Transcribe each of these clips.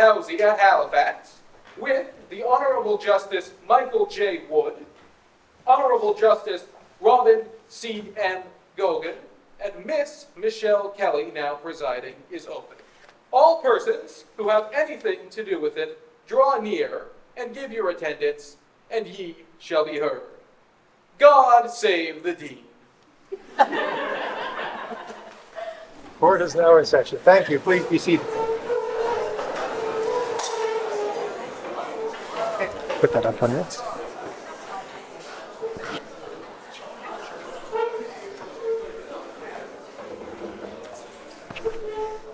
Dalhousie at Halifax with the Honorable Justice Michael J. Wood, Honorable Justice Robin C. M. Gogan, and Miss Michelle Kelly, now presiding, is open. All persons who have anything to do with it, draw near and give your attendance, and ye shall be heard. God save the Dean. Court is now in session. Thank you. Please be seated. Put that on.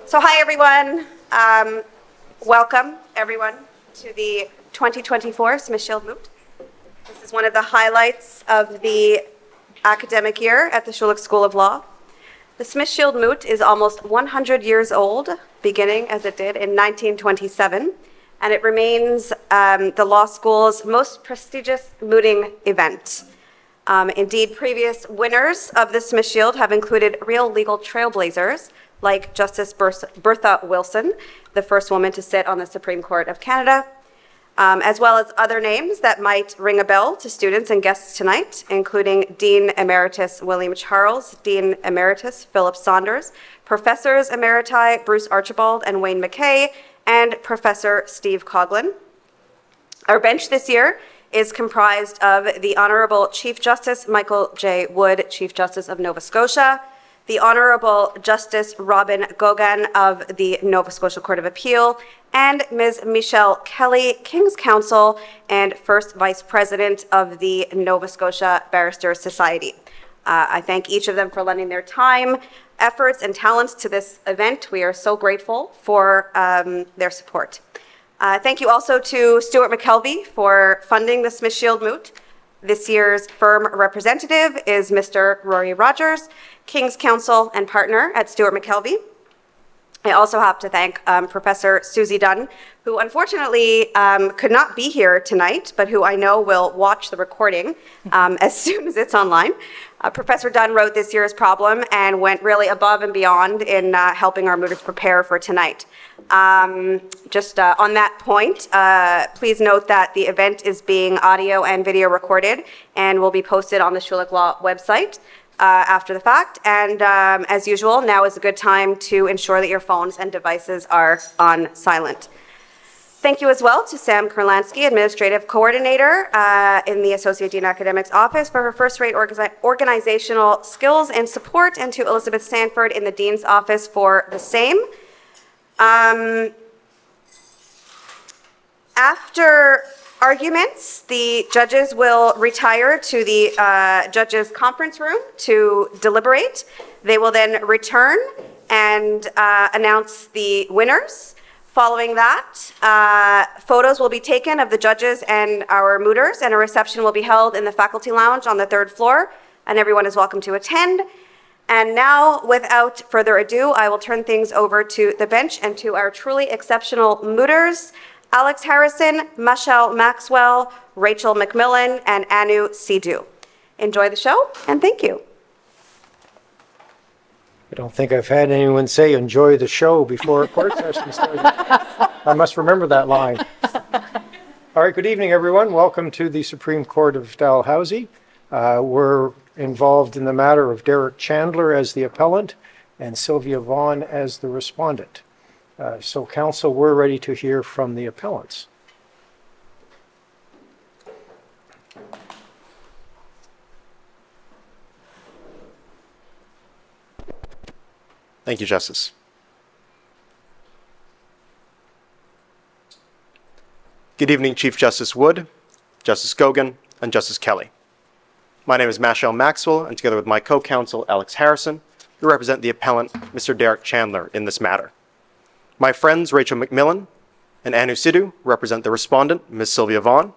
So hi, everyone. Um, welcome, everyone, to the 2024 Smith Shield Moot. This is one of the highlights of the academic year at the Schulich School of Law. The Smith Shield Moot is almost 100 years old, beginning as it did in 1927, and it remains um, the law school's most prestigious mooting event. Um, indeed, previous winners of the Smith Shield have included real legal trailblazers like Justice Bertha Wilson, the first woman to sit on the Supreme Court of Canada, um, as well as other names that might ring a bell to students and guests tonight, including Dean Emeritus William Charles, Dean Emeritus Philip Saunders, Professors Emeriti Bruce Archibald and Wayne MacKay, and Professor Steve Coughlin. Our bench this year is comprised of the Honorable Chief Justice Michael J. Wood, Chief Justice of Nova Scotia, the Honorable Justice Robin Gogan of the Nova Scotia Court of Appeal, and Ms. Michelle Kelly, King's Counsel and First Vice President of the Nova Scotia Barristers Society. Uh, I thank each of them for lending their time, efforts, and talents to this event. We are so grateful for um, their support. Uh, thank you also to Stewart McKelvie for funding the Smith Shield Moot. This year's firm representative is Mr. Rory Rogers, King's Counsel and partner at Stewart McKelvie. I also have to thank um, Professor Suzie Dunn, who unfortunately um, could not be here tonight, but who I know will watch the recording um, as soon as it's online. Uh, Professor Dunn wrote this year's problem and went really above and beyond in uh, helping our mooters prepare for tonight. Um, just uh, on that point, uh, please note that the event is being audio and video recorded and will be posted on the Schulich Law website. Uh, after the fact. And um, as usual, now is a good time to ensure that your phones and devices are on silent. Thank you as well to Sam Kurlansky, Administrative Coordinator uh, in the Associate Dean Academics Office for her first-rate orga organizational skills and support, and to Elizabeth Sanford in the Dean's Office for the same. Um, after arguments, the judges will retire to the uh, judges' conference room to deliberate. They will then return and uh, announce the winners. Following that, uh, photos will be taken of the judges and our mooters, and a reception will be held in the faculty lounge on the third floor, and everyone is welcome to attend. And now, without further ado, I will turn things over to the bench and to our truly exceptional mooters. Alex Harrison, Michelle Maxwell, Rachel McMillan, and Anu Sidhu. Enjoy the show, and thank you. Don't think I've had anyone say enjoy the show before a court session started. I must remember that line. All right, good evening, everyone. Welcome to the Supreme Court of Dalhousie. Uh, we're involved in the matter of Derek Chandler as the appellant and Sylvia Vaughn as the respondent. Uh, So counsel, we're ready to hear from the appellants. Thank you, Justice. Good evening, Chief Justice Wood, Justice Gogan, and Justice Kelly. My name is Mashel Maxwell, and together with my co-counsel, Alex Harrison, we represent the appellant, Mr. Derek Chandler, in this matter. My friends Rachel McMillan and Anu Sidhu represent the respondent, Ms. Sylvia Vaughn,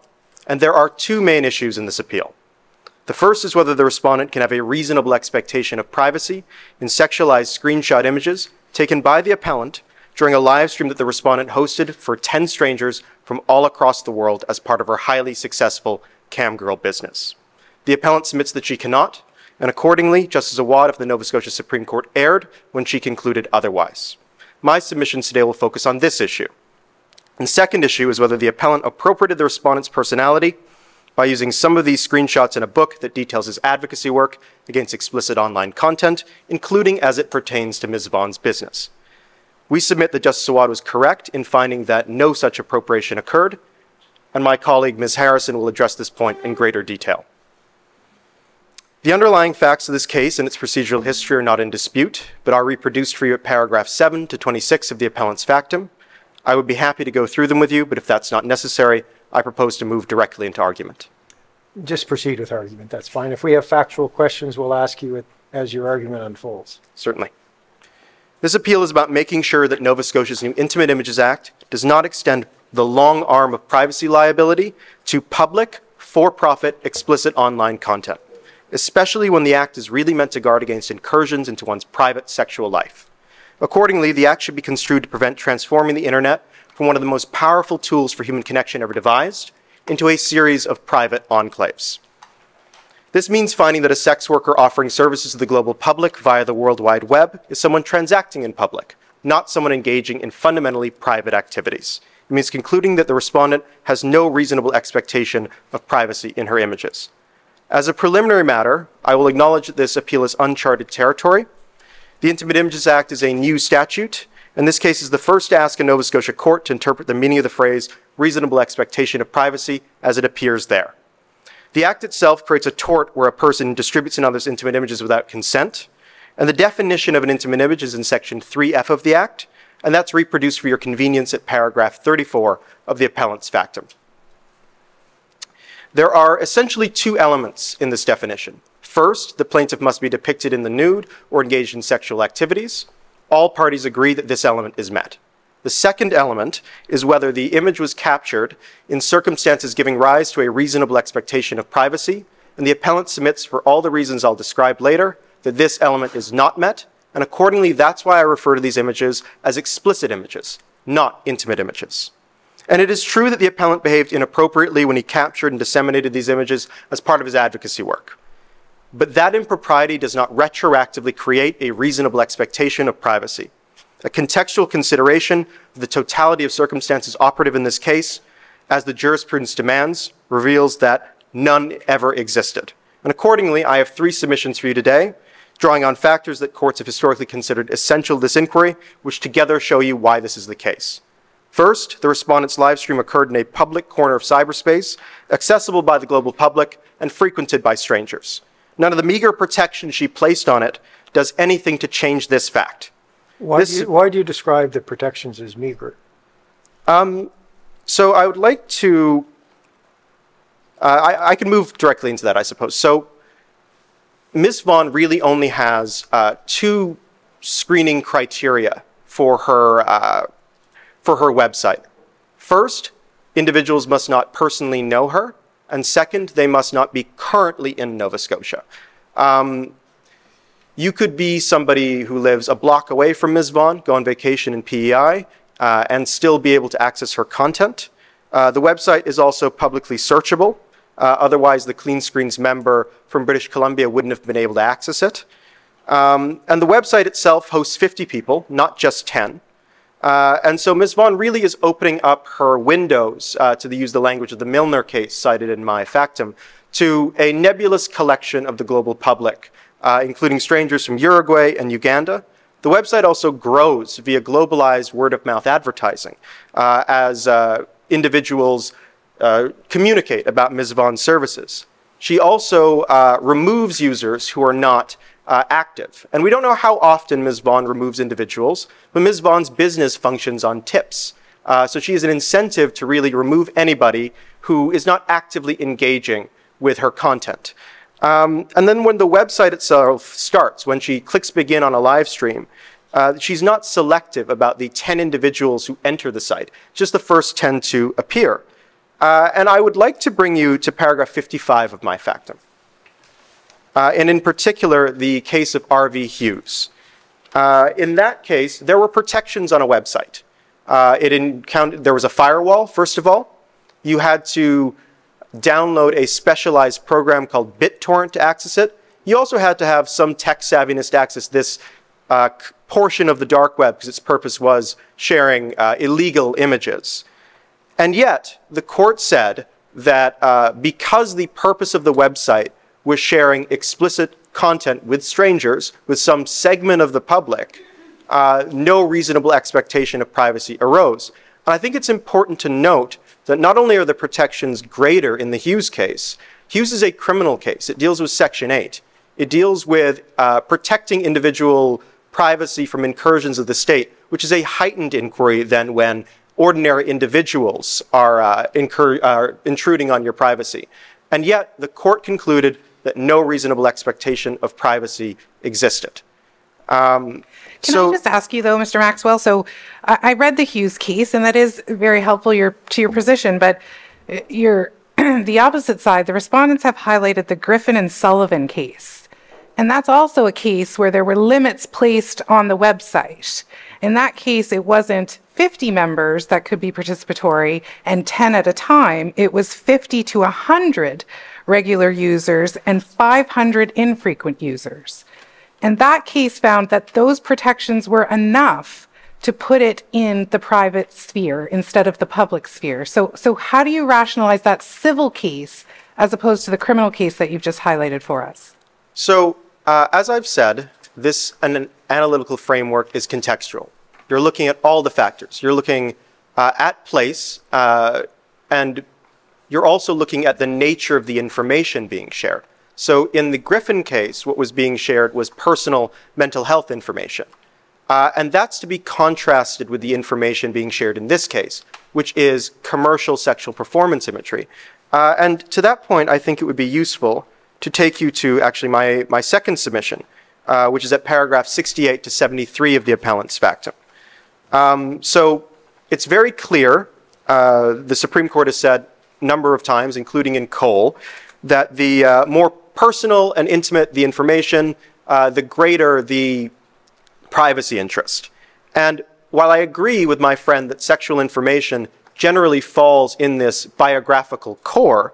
and there are two main issues in this appeal. The first is whether the respondent can have a reasonable expectation of privacy in sexualized screenshot images taken by the appellant during a live stream that the respondent hosted for 10 strangers from all across the world as part of her highly successful Camgirl business. The appellant submits that she cannot, and accordingly, Justice Awad of the Nova Scotia Supreme Court erred when she concluded otherwise. my submissions today will focus on this issue. The second issue is whether the appellant appropriated the respondent's personality by using some of these screenshots in a book that details his advocacy work against explicit online content, including as it pertains to Ms. Vaughn's business. We submit that Justice Awad was correct in finding that no such appropriation occurred, and my colleague Ms. Harrison will address this point in greater detail. The underlying facts of this case and its procedural history are not in dispute, but are reproduced for you at paragraph 7 to 26 of the appellant's factum. I would be happy to go through them with you, but if that's not necessary, I propose to move directly into argument. Just proceed with argument, that's fine. If we have factual questions, we'll ask you it as your argument unfolds. Certainly. This appeal is about making sure that Nova Scotia's new Intimate Images Act does not extend the long arm of privacy liability to public, for profit, explicit online content, especially when the act is really meant to guard against incursions into one's private sexual life. Accordingly, the act should be construed to prevent transforming the internet from one of the most powerful tools for human connection ever devised into a series of private enclaves. This means finding that a sex worker offering services to the global public via the World Wide Web is someone transacting in public, not someone engaging in fundamentally private activities. It means concluding that the respondent has no reasonable expectation of privacy in her images. As a preliminary matter, I will acknowledge that this appeal is uncharted territory. The Intimate Images Act is a new statute, and this case is the first to ask a Nova Scotia court to interpret the meaning of the phrase reasonable expectation of privacy as it appears there. The act itself creates a tort where a person distributes another's intimate images without consent, and the definition of an intimate image is in section 3F of the act, and that's reproduced for your convenience at paragraph 34 of the appellant's factum. There are essentially two elements in this definition. First, the plaintiff must be depicted in the nude or engaged in sexual activities. All parties agree that this element is met. The second element is whether the image was captured in circumstances giving rise to a reasonable expectation of privacy, and the appellant submits for all the reasons I'll describe later that this element is not met, and accordingly, that's why I refer to these images as explicit images, not intimate images. And it is true that the appellant behaved inappropriately when he captured and disseminated these images as part of his advocacy work. But that impropriety does not retroactively create a reasonable expectation of privacy. A contextual consideration of the totality of circumstances operative in this case, as the jurisprudence demands, reveals that none ever existed. And accordingly, I have three submissions for you today, drawing on factors that courts have historically considered essential to this inquiry, which together show you why this is the case. First, the respondent's live stream occurred in a public corner of cyberspace, accessible by the global public and frequented by strangers. None of the meager protection she placed on it does anything to change this fact. Why, This- do you, why do you describe the protections as meager? So I would like to. Uh, I, I can move directly into that, I suppose. So Ms. Vaughn really only has uh, two screening criteria for her uh, for her website. First, individuals must not personally know her, and second, they must not be currently in Nova Scotia. Um, you could be somebody who lives a block away from Ms. Vaughn, go on vacation in PEI, uh, and still be able to access her content. Uh, the website is also publicly searchable. Uh, otherwise, the Clean Screens member from British Columbia wouldn't have been able to access it. Um, and the website itself hosts 50 people, not just 10. Uh, and so Ms. Vaughn really is opening up her windows, uh, to the, use the language of the Milner case cited in my factum, to a nebulous collection of the global public, uh, including strangers from Uruguay and Uganda. The website also grows via globalized word of mouth advertising uh, as uh, individuals uh, communicate about Ms. Vaughn's services. She also removes users who are not uh, active. And we don't know how often Ms. Vaughn removes individuals, but Ms. Vaughn's business functions on tips. Uh, so she has an incentive to really remove anybody who is not actively engaging with her content. Um, and then when the website itself starts, when she clicks begin on a live stream, uh, she's not selective about the 10 individuals who enter the site, just the first 10 to appear. Uh, and I would like to bring you to paragraph 55 of my factum. Uh, and in particular, the case of R.V. Hughes. Uh, in that case, there were protections on a website. Uh, it encountered, there was a firewall, first of all. You had to download a specialized program called BitTorrent to access it. You also had to have some tech savviness to access this uh, portion of the dark web because its purpose was sharing uh, illegal images. And yet, the court said that uh, because the purpose of the website was sharing explicit content with strangers, with some segment of the public, uh, no reasonable expectation of privacy arose. And I think it's important to note that not only are the protections greater in the Hughes case, Hughes is a criminal case. It deals with Section 8. It deals with uh, protecting individual privacy from incursions of the state, which is a heightened inquiry than when ordinary individuals are, uh, are intruding on your privacy. And yet, the court concluded that no reasonable expectation of privacy existed. Um, Can so, I just ask you though, Mr. Maxwell? So I, I read the Hughes case, and that is very helpful your, to your position. But uh, your the opposite side, the respondents have highlighted the Griffin and Sullivan case, and that's also a case where there were limits placed on the website. In that case, it wasn't 50 members that could be participatory and 10 at a time. It was 50 to 100 regular users and 500 infrequent users. And that case found that those protections were enough to put it in the private sphere instead of the public sphere. So, so how do you rationalize that civil case as opposed to the criminal case that you've just highlighted for us? So, uh, as I've said, this an analytical framework is contextual. You're looking at all the factors. You're looking uh, at place, uh, and you're also looking at the nature of the information being shared. So, in the Griffin case, what was being shared was personal mental health information. Uh, and that's to be contrasted with the information being shared in this case, which is commercial sexual performance imagery. Uh, and to that point, I think it would be useful to take you to actually my, my second submission, uh, which is at paragraph 68 to 73 of the appellant's factum. Um, so it's very clear, uh, the Supreme Court has said a number of times, including in Cole, that the uh, more personal and intimate the information, uh, the greater the privacy interest. And while I agree with my friend that sexual information generally falls in this biographical core,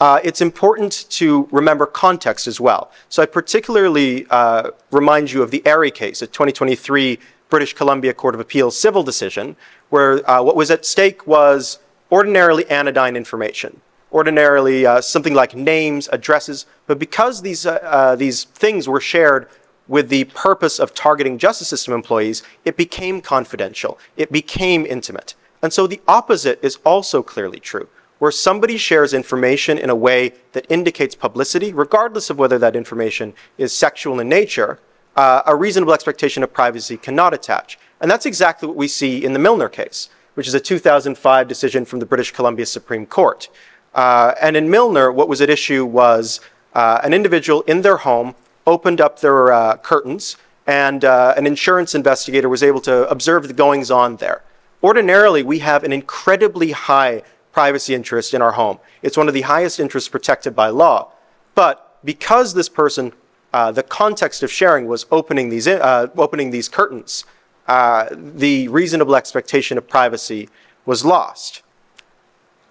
uh, it's important to remember context as well. So I particularly uh, remind you of the Aerie case, a 2023 British Columbia Court of Appeals civil decision, where uh, what was at stake was ordinarily anodyne information, ordinarily uh, something like names, addresses, but because these, uh, uh, these things were shared with the purpose of targeting justice system employees, it became confidential. It became intimate. And so the opposite is also clearly true, where somebody shares information in a way that indicates publicity, regardless of whether that information is sexual in nature, uh, a reasonable expectation of privacy cannot attach. And that's exactly what we see in the Milner case, which is a 2005 decision from the British Columbia Supreme Court. Uh, and in Milner, what was at issue was uh, an individual in their home opened up their uh, curtains, and uh, an insurance investigator was able to observe the goings on there. Ordinarily, we have an incredibly high privacy interest in our home. It's one of the highest interests protected by law. But because this person, uh, the context of sharing was opening these, uh, opening these curtains, uh, the reasonable expectation of privacy was lost.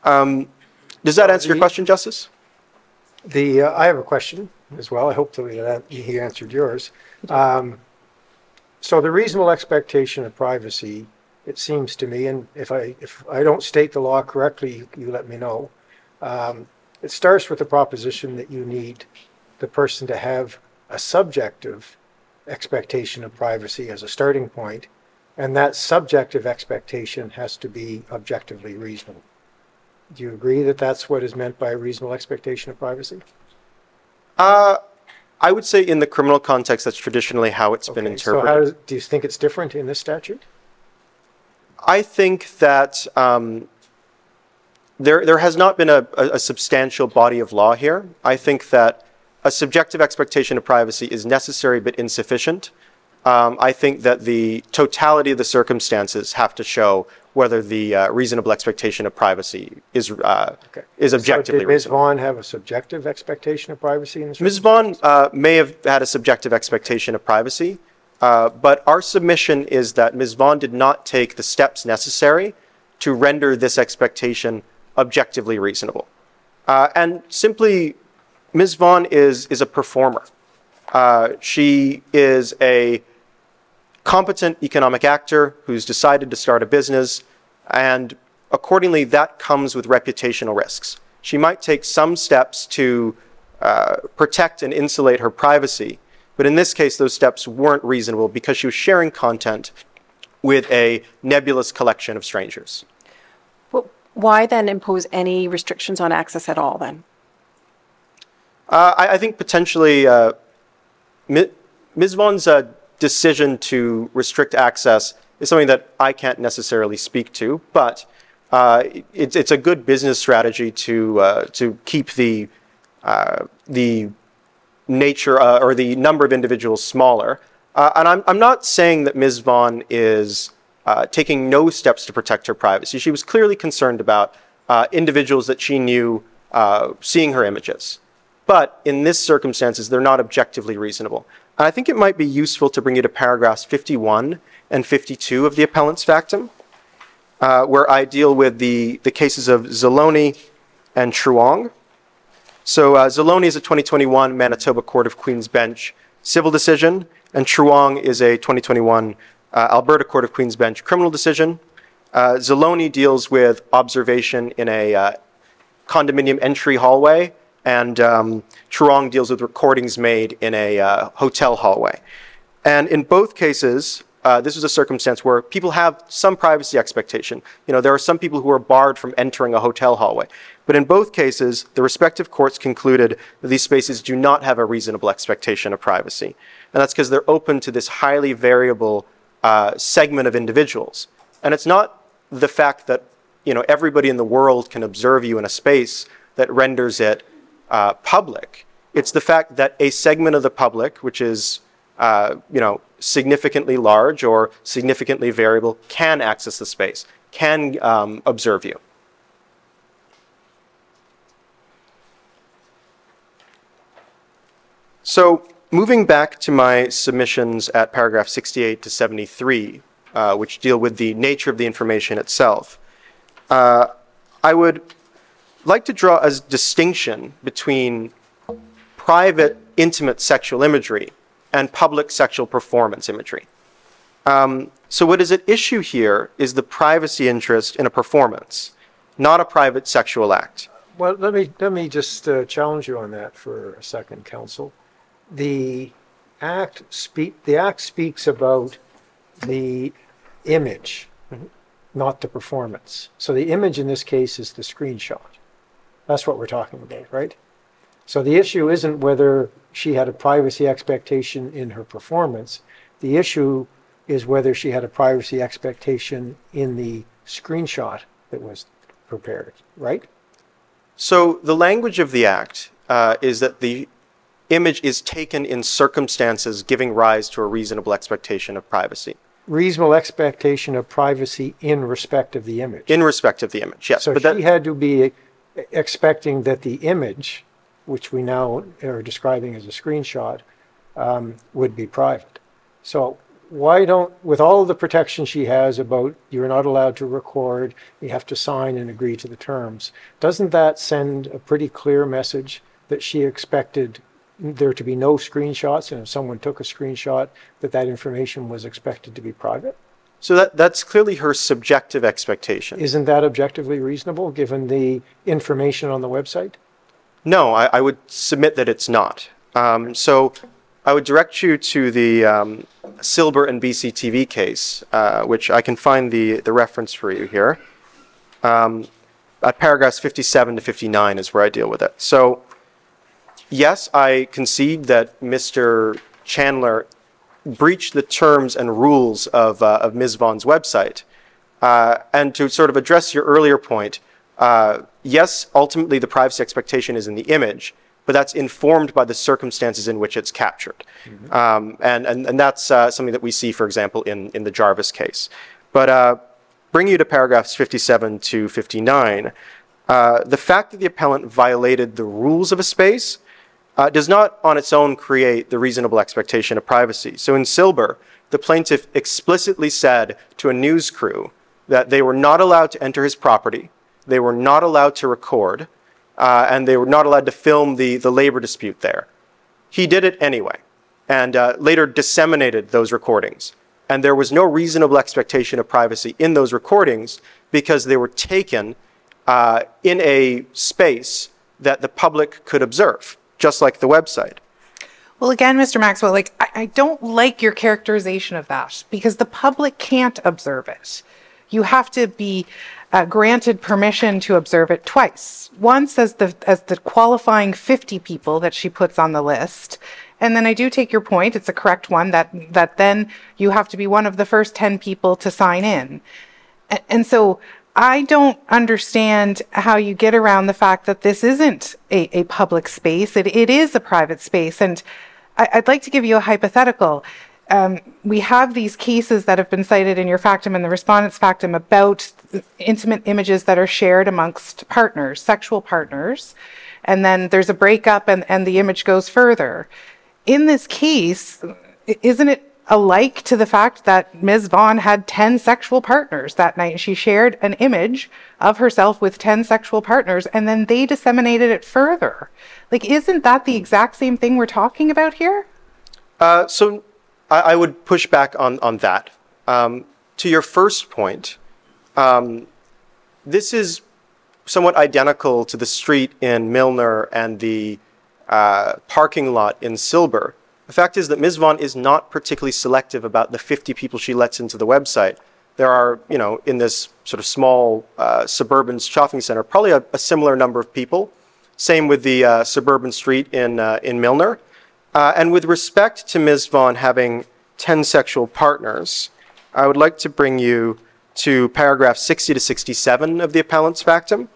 Um, does that answer your question, Justice? The, uh, I have a question as well. I hope that he answered yours. Um, So the reasonable expectation of privacy, it seems to me, and if I, if I don't state the law correctly, you- you let me know. Um, It starts with the proposition that you need the person to have a subjective expectation of privacy as a starting point, and that subjective expectation has to be objectively reasonable. Do you agree that that's what is meant by a reasonable expectation of privacy? Uh, I would say in the criminal context, that's traditionally how it's been Okay, So how, interpreted. does- do you think it's different in this statute? I think that um, there, there has not been a, a, a substantial body of law here. I think that a subjective expectation of privacy is necessary but insufficient. Um, I think that the totality of the circumstances have to show whether the uh, reasonable expectation of privacy is, uh, Okay. is So objectively did Ms. Vaughn have a subjective expectation of privacy in this? Ms. Vaughn uh, may have had a subjective expectation of privacy, uh, but our submission is that Ms. Vaughn did not take the steps necessary to render this expectation objectively reasonable. Uh, and simply, Ms. Vaughn is, is a performer. Uh, she is a competent economic actor who's decided to start a business, and accordingly, that comes with reputational risks. She might take some steps to uh, protect and insulate her privacy, but in this case, those steps weren't reasonable because she was sharing content with a nebulous collection of strangers. Well, why then impose any restrictions on access at all then? Uh, I, I think potentially uh, Ms. Vaughn's uh, decision to restrict access is something that I can't necessarily speak to, but uh, it's, it's a good business strategy to, uh, to keep the, the nature or the number of individuals smaller. And I'm, I'm not saying that Ms. Vaughn is taking no steps to protect her privacy. She was clearly concerned about individuals that she knew seeing her images. But in this circumstances, they're not objectively reasonable. And I think it might be useful to bring you to paragraphs 51 and 52 of the appellant's factum, uh, where I deal with the, the cases of Zaloni and Truong. So uh, Zaloni is a 2021 Manitoba Court of Queen's Bench civil decision, and Truong is a 2021 uh, Alberta Court of Queen's Bench criminal decision. Uh, Zaloni deals with observation in a uh, condominium entry hallway, and um, Truong deals with recordings made in a uh, hotel hallway. And in both cases, uh, this was a circumstance where people have some privacy expectation. You know, there are some people who are barred from entering a hotel hallway. But in both cases, the respective courts concluded that these spaces do not have a reasonable expectation of privacy. And that's because they're open to this highly variable uh, segment of individuals. And it's not the fact that, you know, everybody in the world can observe you in a space that renders it uh, public. It's the fact that a segment of the public, which is, uh, you know, significantly large or significantly variable, can access the space, can um, observe you. So moving back to my submissions at paragraph 68 to 73, uh, which deal with the nature of the information itself, uh, I would like to draw a distinction between private, intimate sexual imagery and public sexual performance imagery. Um, so, what is at issue here is the privacy interest in a performance, not a private sexual act. Well, let me, let me just uh, challenge you on that for a second, counsel. The act speak, the act speaks about the image, not the performance. So the image in this case is the screenshot. That's what we're talking about, right? So the issue isn't whether she had a privacy expectation in her performance. The issue is whether she had a privacy expectation in the screenshot that was prepared, right? So, the language of the act uh, is that the image is taken in circumstances giving rise to a reasonable expectation of privacy. Reasonable expectation of privacy in respect of the image. In respect of the image, yes. So but she that, had to be expecting that the image, which we now are describing as a screenshot, um, would be private. So why don't, with all the protection she has about you're not allowed to record, you have to sign and agree to the terms, doesn't that send a pretty clear message that she expected there to be no screenshots, and if someone took a screenshot, that that information was expected to be private? So that, that's clearly her subjective expectation. Isn't that objectively reasonable, given the information on the website? No, I, I would submit that it's not. Um, so I would direct you to the um, Silber and BCTV case, uh, which I can find the, the reference for you here. Um, at paragraphs 57 to 59 is where I deal with it. So, yes, I concede that Mr. Chandler breached the terms and rules of, uh, of Ms. Vaughn's website. Uh, and to sort of address your earlier point, uh, yes, ultimately the privacy expectation is in the image, but that's informed by the circumstances in which it's captured. Um, and, and, and that's uh, something that we see, for example, in, in the Jarvis case. But uh, bring you to paragraphs 57 to 59, uh, the fact that the appellant violated the rules of a space uh, does not on its own create the reasonable expectation of privacy. So in Silber, the plaintiff explicitly said to a news crew that they were not allowed to enter his property, they were not allowed to record, uh, and they were not allowed to film the, the labor dispute there. He did it anyway, and uh, later disseminated those recordings. And there was no reasonable expectation of privacy in those recordings because they were taken uh, in a space that the public could observe, just like the website. Well, again, Mr. Maxwell, like I, I don't like your characterization of that because the public can't observe it. You have to be uh, granted permission to observe it twice. Once as the as the qualifying 50 people that she puts on the list, and then I do take your point. It's a correct one that that then you have to be one of the first 10 people to sign in. And so I don't understand how you get around the fact that this isn't a, a public space. It, it is a private space. And I, I'd like to give you a hypothetical. Um, we have these cases that have been cited in your factum and the respondent's factum about intimate images that are shared amongst partners, sexual partners. And then there's a breakup and, and the image goes further. In this case, isn't it alike to the fact that Ms. Vaughn had 10 sexual partners that night. She shared an image of herself with 10 sexual partners and then they disseminated it further. Like, isn't that the exact same thing we're talking about here? Uh, so I, I would push back on, on that. Um, to your first point, um, this is somewhat identical to the street in Milner and the uh, parking lot in Silber. The fact is that Ms. Vaughn is not particularly selective about the 50 people she lets into the website. There are, you know, in this sort of small uh, suburban shopping center, probably a, a similar number of people. Same with the uh, suburban street in, uh, in Milner. Uh, and with respect to Ms. Vaughn having 10 sexual partners, I would like to bring you to paragraph 60 to 67 of the appellant's factum.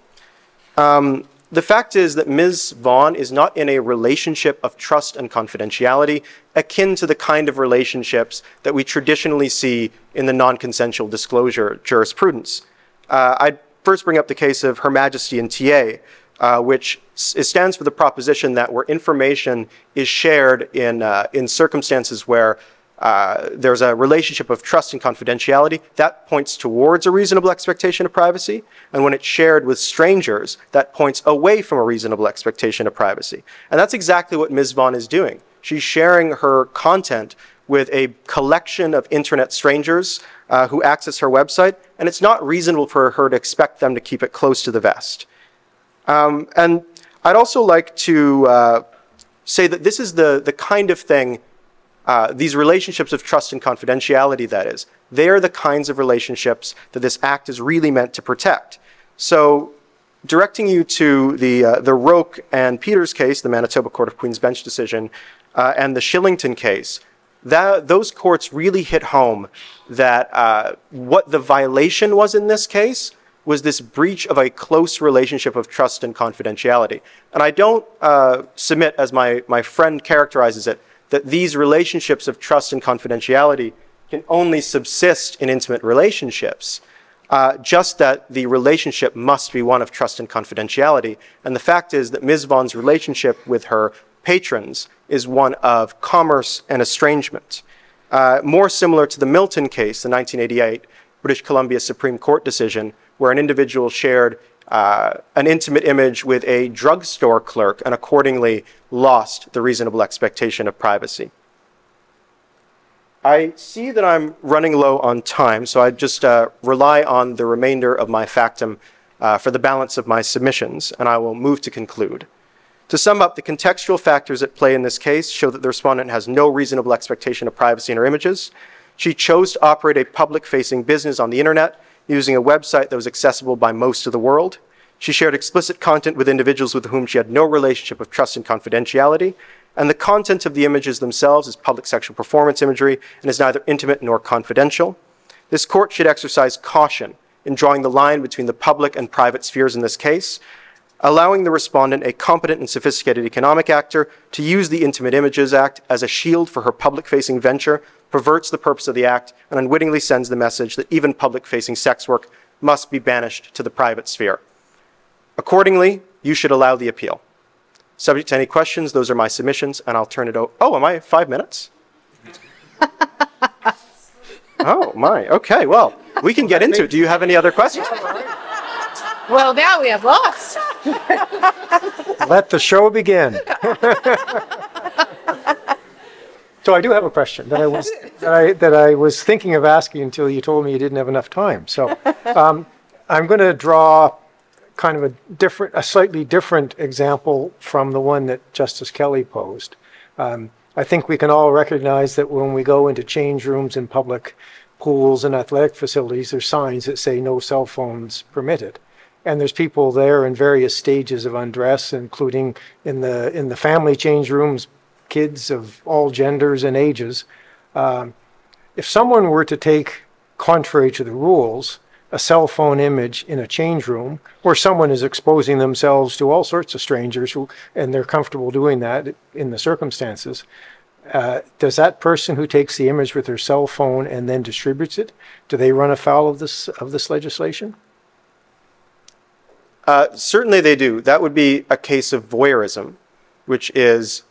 Um, the fact is that Ms. Vaughn is not in a relationship of trust and confidentiality akin to the kind of relationships that we traditionally see in the non consensual disclosure jurisprudence. Uh, I'd first bring up the case of Her Majesty and TA, uh, which stands for the proposition that where information is shared in, uh, in circumstances where uh, there's a relationship of trust and confidentiality, that points towards a reasonable expectation of privacy. And when it's shared with strangers, that points away from a reasonable expectation of privacy. And that's exactly what Ms. Vaughn is doing. She's sharing her content with a collection of internet strangers uh, who access her website, and it's not reasonable for her to expect them to keep it close to the vest. Um, and I'd also like to uh, say that this is the, the kind of thing uh, these relationships of trust and confidentiality, that is, they're the kinds of relationships that this act is really meant to protect. So, directing you to the, uh, the Roke and Peters case, the Manitoba Court of Queen's Bench decision, uh, and the Shillington case, that, those courts really hit home that uh, what the violation was in this case was this breach of a close relationship of trust and confidentiality. And I don't uh, submit, as my, my friend characterizes it, that these relationships of trust and confidentiality can only subsist in intimate relationships. Uh, just that the relationship must be one of trust and confidentiality. And the fact is that Ms. Vaughn's relationship with her patrons is one of commerce and estrangement. Uh, more similar to the Milton case, the 1988 British Columbia Supreme Court decision, where an individual shared uh, an intimate image with a drugstore clerk and accordingly lost the reasonable expectation of privacy. I see that I'm running low on time, so I just uh, rely on the remainder of my factum uh, for the balance of my submissions, and I will move to conclude. To sum up, the contextual factors at play in this case show that the respondent has no reasonable expectation of privacy in her images. She chose to operate a public facing business on the internet using a website that was accessible by most of the world. She shared explicit content with individuals with whom she had no relationship of trust and confidentiality. And the content of the images themselves is public sexual performance imagery and is neither intimate nor confidential. This court should exercise caution in drawing the line between the public and private spheres in this case, allowing the respondent, a competent and sophisticated economic actor, to use the Intimate Images Act as a shield for her public facing venture, perverts the purpose of the act, and unwittingly sends the message that even public facing sex work must be banished to the private sphere. Accordingly, you should allow the appeal. Subject to any questions, those are my submissions, and I'll turn it over. Oh, am I five minutes? oh, my. Okay, well, we can get into it. Do you have any other questions? Well, now we have lots. Let the show begin. So I do have a question that I was, that I, that I was thinking of asking until you told me you didn't have enough time. So um, I'm going to draw kind of a different, a slightly different example from the one that Justice Kelly posed. Um, I think we can all recognize that when we go into change rooms in public pools and athletic facilities, there's signs that say no cell phones permitted. And there's people there in various stages of undress, including in the, in the family change rooms, kids of all genders and ages. Um, if someone were to take, contrary to the rules, a cell phone image in a change room where someone is exposing themselves to all sorts of strangers who, and they're comfortable doing that in the circumstances, uh, does that person who takes the image with their cell phone and then distributes it, do they run afoul of this, of this legislation? Uh, certainly they do. That would be a case of voyeurism, which is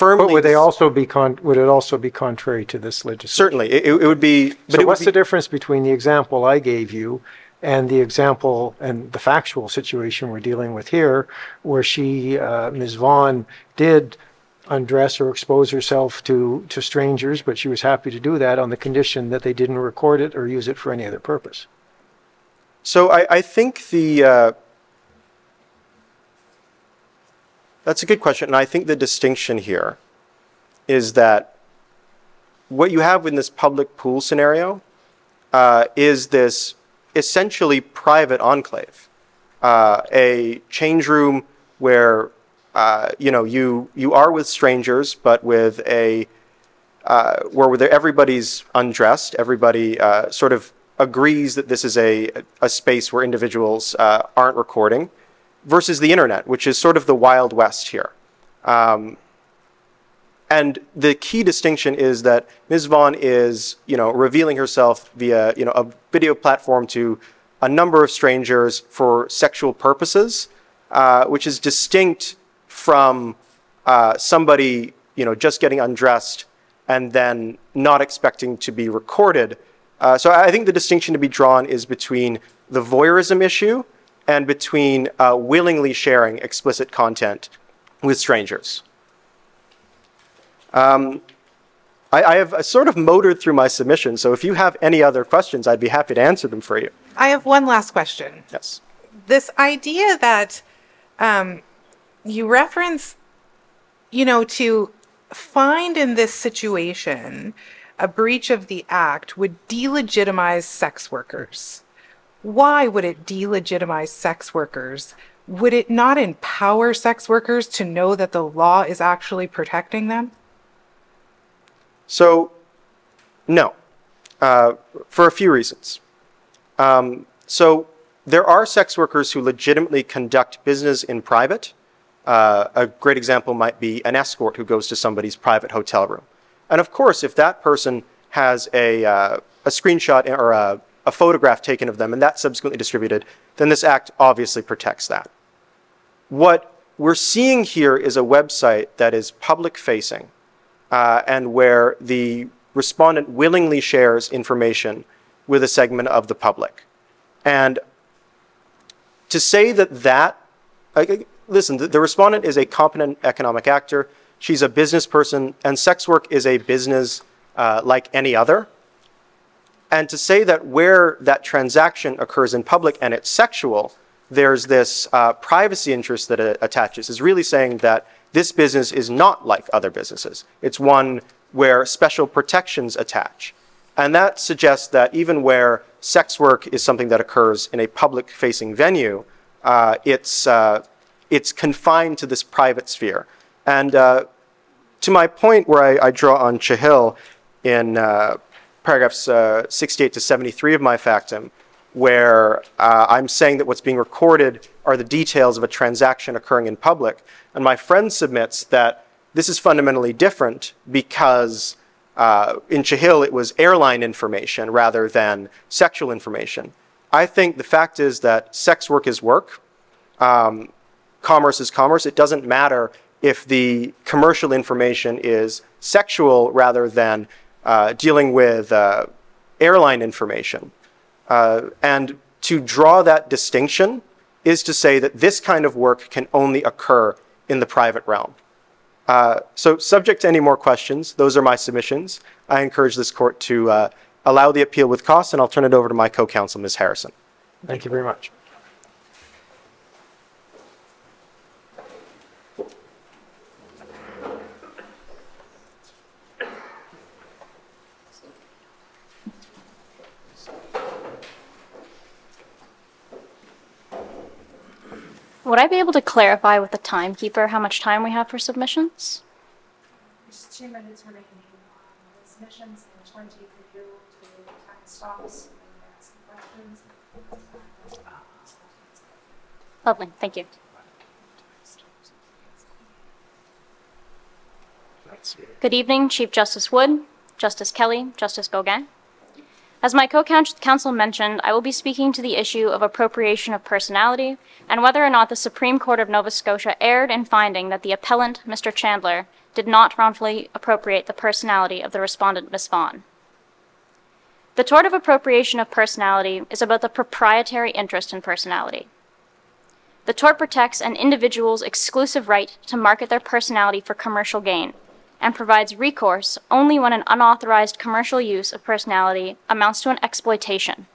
firmly. But would they also be con, would it also be contrary to this legislation? Certainly, it, it would be. But So what's be- the difference between the example I gave you and the example and the factual situation we're dealing with here, where she, uh, Ms. Vaughn, did undress or expose herself to, to strangers, but she was happy to do that on the condition that they didn't record it or use it for any other purpose? So I, I think the. Uh, that's a good question, and I think the distinction here is that what you have in this public pool scenario uh, is this essentially private enclave, uh, a change room where uh, you know you you are with strangers, but with a uh, where everybody's undressed, everybody uh, sort of agrees that this is a a space where individuals uh, aren't recording, versus the internet, which is sort of the wild west here. Um, and the key distinction is that Ms. Vaughn is, you know, revealing herself via, you know, a video platform to a number of strangers for sexual purposes, uh, which is distinct from uh, somebody, you know, just getting undressed and then not expecting to be recorded. Uh, so I think the distinction to be drawn is between the voyeurism issue and between uh, willingly sharing explicit content with strangers. Um, I, I have uh, sort of motored through my submission, so if you have any other questions, I'd be happy to answer them for you. I have one last question. Yes. This idea that um, you reference, you know, to find in this situation a breach of the act would delegitimize sex workers. Why would it delegitimize sex workers? Would it not empower sex workers to know that the law is actually protecting them? So, no, uh, for a few reasons. Um, so, there are sex workers who legitimately conduct business in private. Uh, a great example might be an escort who goes to somebody's private hotel room. And of course, if that person has a, uh, a screenshot or a, a photograph taken of them and that subsequently distributed, then this act obviously protects that. What we're seeing here is a website that is public facing uh, and where the respondent willingly shares information with a segment of the public. And to say that that, listen, the, the respondent is a competent economic actor, she's a business person, and sex work is a business uh, like any other. And to say that where that transaction occurs in public and it's sexual, there's this uh, privacy interest that uh, attaches, is really saying that this business is not like other businesses. It's one where special protections attach. And that suggests that even where sex work is something that occurs in a public facing venue, uh, it's, uh, it's confined to this private sphere. And uh, to my point where I, I draw on Chehil in uh, paragraphs uh, 68 to 73 of my factum, where uh, I'm saying that what's being recorded are the details of a transaction occurring in public. And my friend submits that this is fundamentally different because uh, in Chehil it was airline information rather than sexual information. I think the fact is that sex work is work, um, commerce is commerce. It doesn't matter if the commercial information is sexual rather than uh, dealing with uh, airline information. Uh, and to draw that distinction is to say that this kind of work can only occur in the private realm. Uh, so, subject to any more questions, those are my submissions. I encourage this court to allow the appeal with caution, and I'll turn it over to my co-counsel, Ms. Harrison. Thank you very much. Would I be able to clarify with the timekeeper how much time we have for submissions? There's two minutes remaining on the submissions and twenty for you to time stops and ask questions. Lovely, thank you. Good evening, Chief Justice Wood, Justice Kelly, Justice Gogan. As my co-counsel mentioned, I will be speaking to the issue of appropriation of personality and whether or not the Supreme Court of Nova Scotia erred in finding that the appellant, Mr. Chandler, did not wrongfully appropriate the personality of the respondent, Ms. Vaughn. The tort of appropriation of personality is about the proprietary interest in personality. The tort protects an individual's exclusive right to market their personality for commercial gain and provides recourse only when an unauthorized commercial use of personality amounts to an exploitation.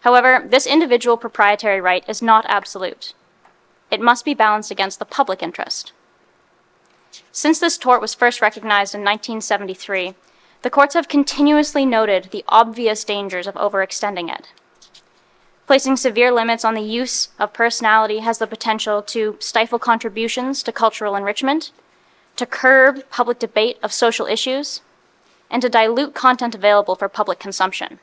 However, this individual proprietary right is not absolute. It must be balanced against the public interest. Since this tort was first recognized in 1973, the courts have continuously noted the obvious dangers of overextending it. Placing severe limits on the use of personality has the potential to stifle contributions to cultural enrichment, to curb public debate of social issues, and to dilute content available for public consumption.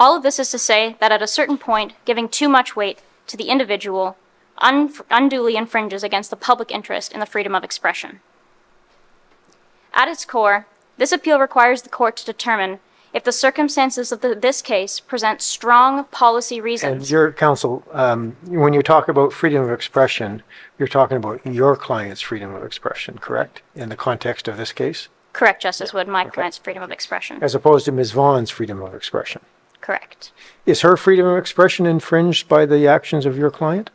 All of this is to say that at a certain point, giving too much weight to the individual un- unduly infringes against the public interest in the freedom of expression. At its core, this appeal requires the court to determine if the circumstances of the, this case present strong policy And reasons. your counsel, um, when you talk about freedom of expression, you're talking about your client's freedom of expression, correct? In the context of this case, Correct, Justice Wood, my okay. client's freedom of expression. as opposed to Ms. Vaughn's freedom of expression. Correct. Is her freedom of expression infringed by the actions of your client?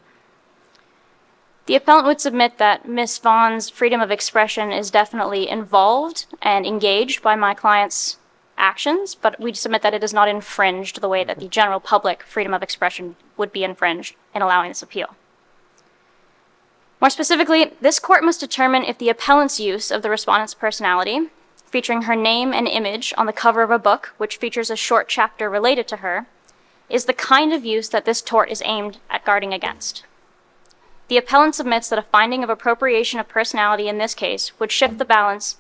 The appellant would submit that Ms. Vaughn's freedom of expression is definitely involved and engaged by my client's actions, but we submit that it is not infringed the way that the general public freedom of expression would be infringed in allowing this appeal. More specifically, this court must determine if the appellant's use of the respondent's personality, featuring her name and image on the cover of a book which features a short chapter related to her, is the kind of use that this tort is aimed at guarding against. The appellant submits that a finding of appropriation of personality in this case would shift the balance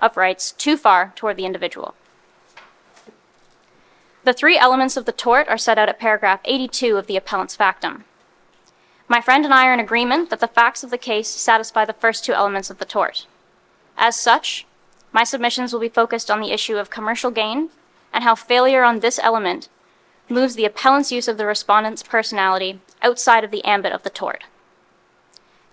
of rights too far toward the individual. The three elements of the tort are set out at paragraph 82 of the appellant's factum. My friend and I are in agreement that the facts of the case satisfy the first two elements of the tort. As such, my submissions will be focused on the issue of commercial gain and how failure on this element moves the appellant's use of the respondent's personality outside of the ambit of the tort.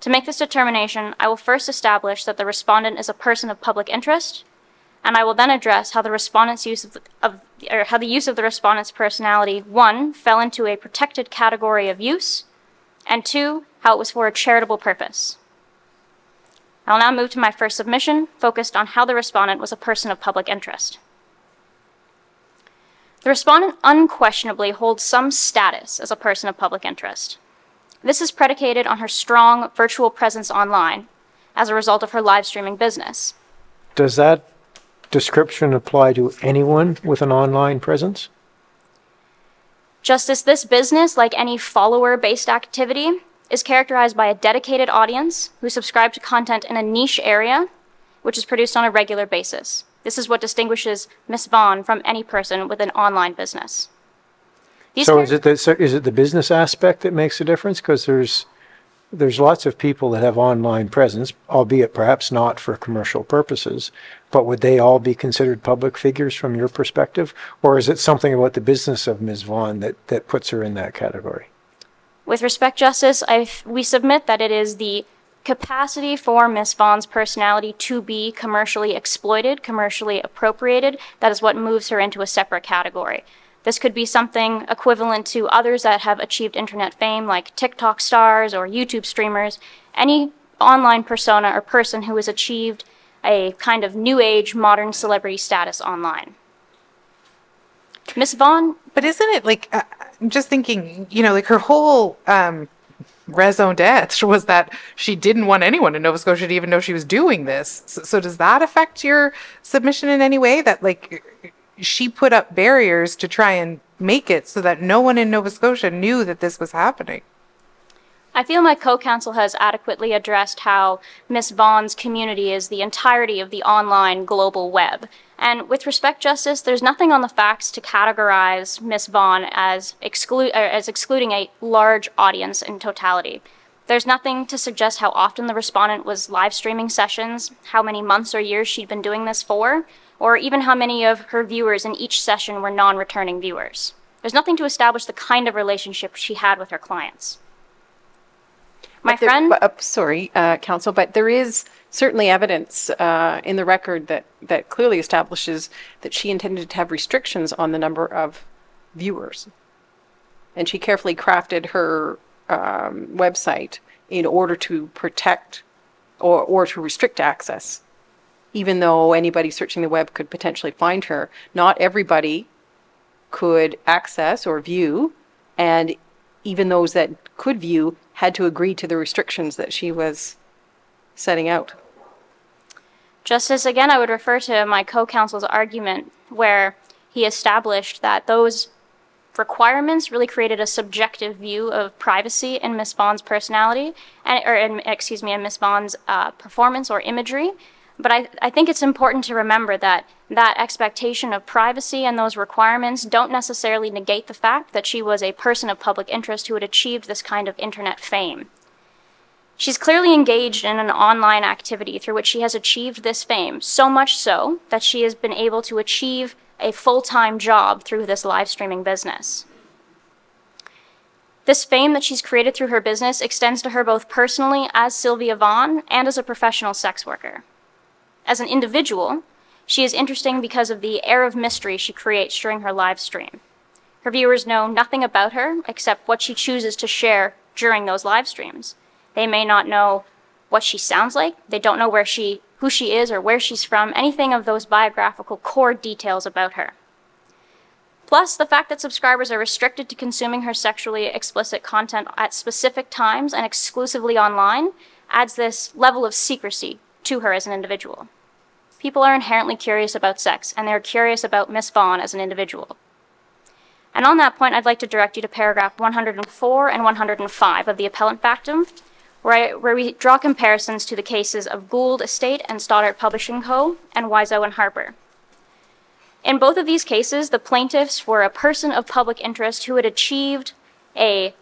To make this determination, I will first establish that the respondent is a person of public interest, and I will then address how the respondent's use of, of or how the use of the respondent's personality one fell into a protected category of use, and two how it was for a charitable purpose. I will now move to my first submission, focused on how the respondent was a person of public interest. The respondent unquestionably holds some status as a person of public interest. This is predicated on her strong virtual presence online as a result of her live streaming business. Does that description apply to anyone with an online presence? Just as this business, like any follower based activity, is characterized by a dedicated audience who subscribe to content in a niche area, which is produced on a regular basis. This is what distinguishes Miss Vaughn from any person with an online business. These So is it the, so is it the business aspect that makes a difference? Because there's, there's lots of people that have online presence, albeit perhaps not for commercial purposes. But would they all be considered public figures from your perspective? Or is it something about the business of Ms. Vaughn that, that puts her in that category? With respect, Justice, I we submit that it is the capacity for Ms. Vaughn's personality to be commercially exploited, commercially appropriated, that is what moves her into a separate category. This could be something equivalent to others that have achieved internet fame, like TikTok stars or YouTube streamers. Any online persona or person who has achieved a kind of new age modern celebrity status online. Miss Vaughn But isn't it like uh, I'm just thinking, you know, like her whole um, raison d'être was that she didn't want anyone in Nova Scotia to even know she was doing this. So, so does that affect your submission in any way? That like she put up barriers to try and make it so that no one in Nova Scotia knew that this was happening. I feel my co-counsel has adequately addressed how Miss Vaughn's community is the entirety of the online global web. And with respect, Justice, there's nothing on the facts to categorize Miss Vaughn as, exclu- as excluding a large audience in totality. There's nothing to suggest how often the respondent was live streaming sessions, how many months or years she'd been doing this for, or even how many of her viewers in each session were non-returning viewers. There's nothing to establish the kind of relationship she had with her clients. My there- friend, uh, Sorry, uh, counsel, but there is certainly evidence uh, in the record that, that clearly establishes that she intended to have restrictions on the number of viewers. And she carefully crafted her um, website in order to protect or, or to restrict access. Even though anybody searching the web could potentially find her, not everybody could access or view, and even those that could view had to agree to the restrictions that she was setting out. Justice, again, I would refer to my co-counsel's argument where he established that those requirements really created a subjective view of privacy in Miss Vaughn's personality, and, or in, excuse me, in Miss Vaughn's uh, performance or imagery. But I, I think it's important to remember that that expectation of privacy and those requirements don't necessarily negate the fact that she was a person of public interest who had achieved this kind of internet fame. She's clearly engaged in an online activity through which she has achieved this fame, so much so that she has been able to achieve a full time job through this live streaming business. This fame that she's created through her business extends to her both personally as Sylvia Vaughn and as a professional sex worker. As an individual, she is interesting because of the air of mystery she creates during her live stream. Her viewers know nothing about her except what she chooses to share during those live streams. They may not know what she sounds like, they don't know where she who she is or where she's from, anything of those biographical core details about her. Plus, the fact that subscribers are restricted to consuming her sexually explicit content at specific times and exclusively online adds this level of secrecy to her as an individual. People are inherently curious about sex, and they're curious about Miss Vaughn as an individual. And on that point, I'd like to direct you to paragraph 104 and 105 of the appellant factum, where, I, where we draw comparisons to the cases of Gould Estate and Stoddart Publishing Co. and Wiseau and Harper. In both of these cases, the plaintiffs were a person of public interest who had achieved a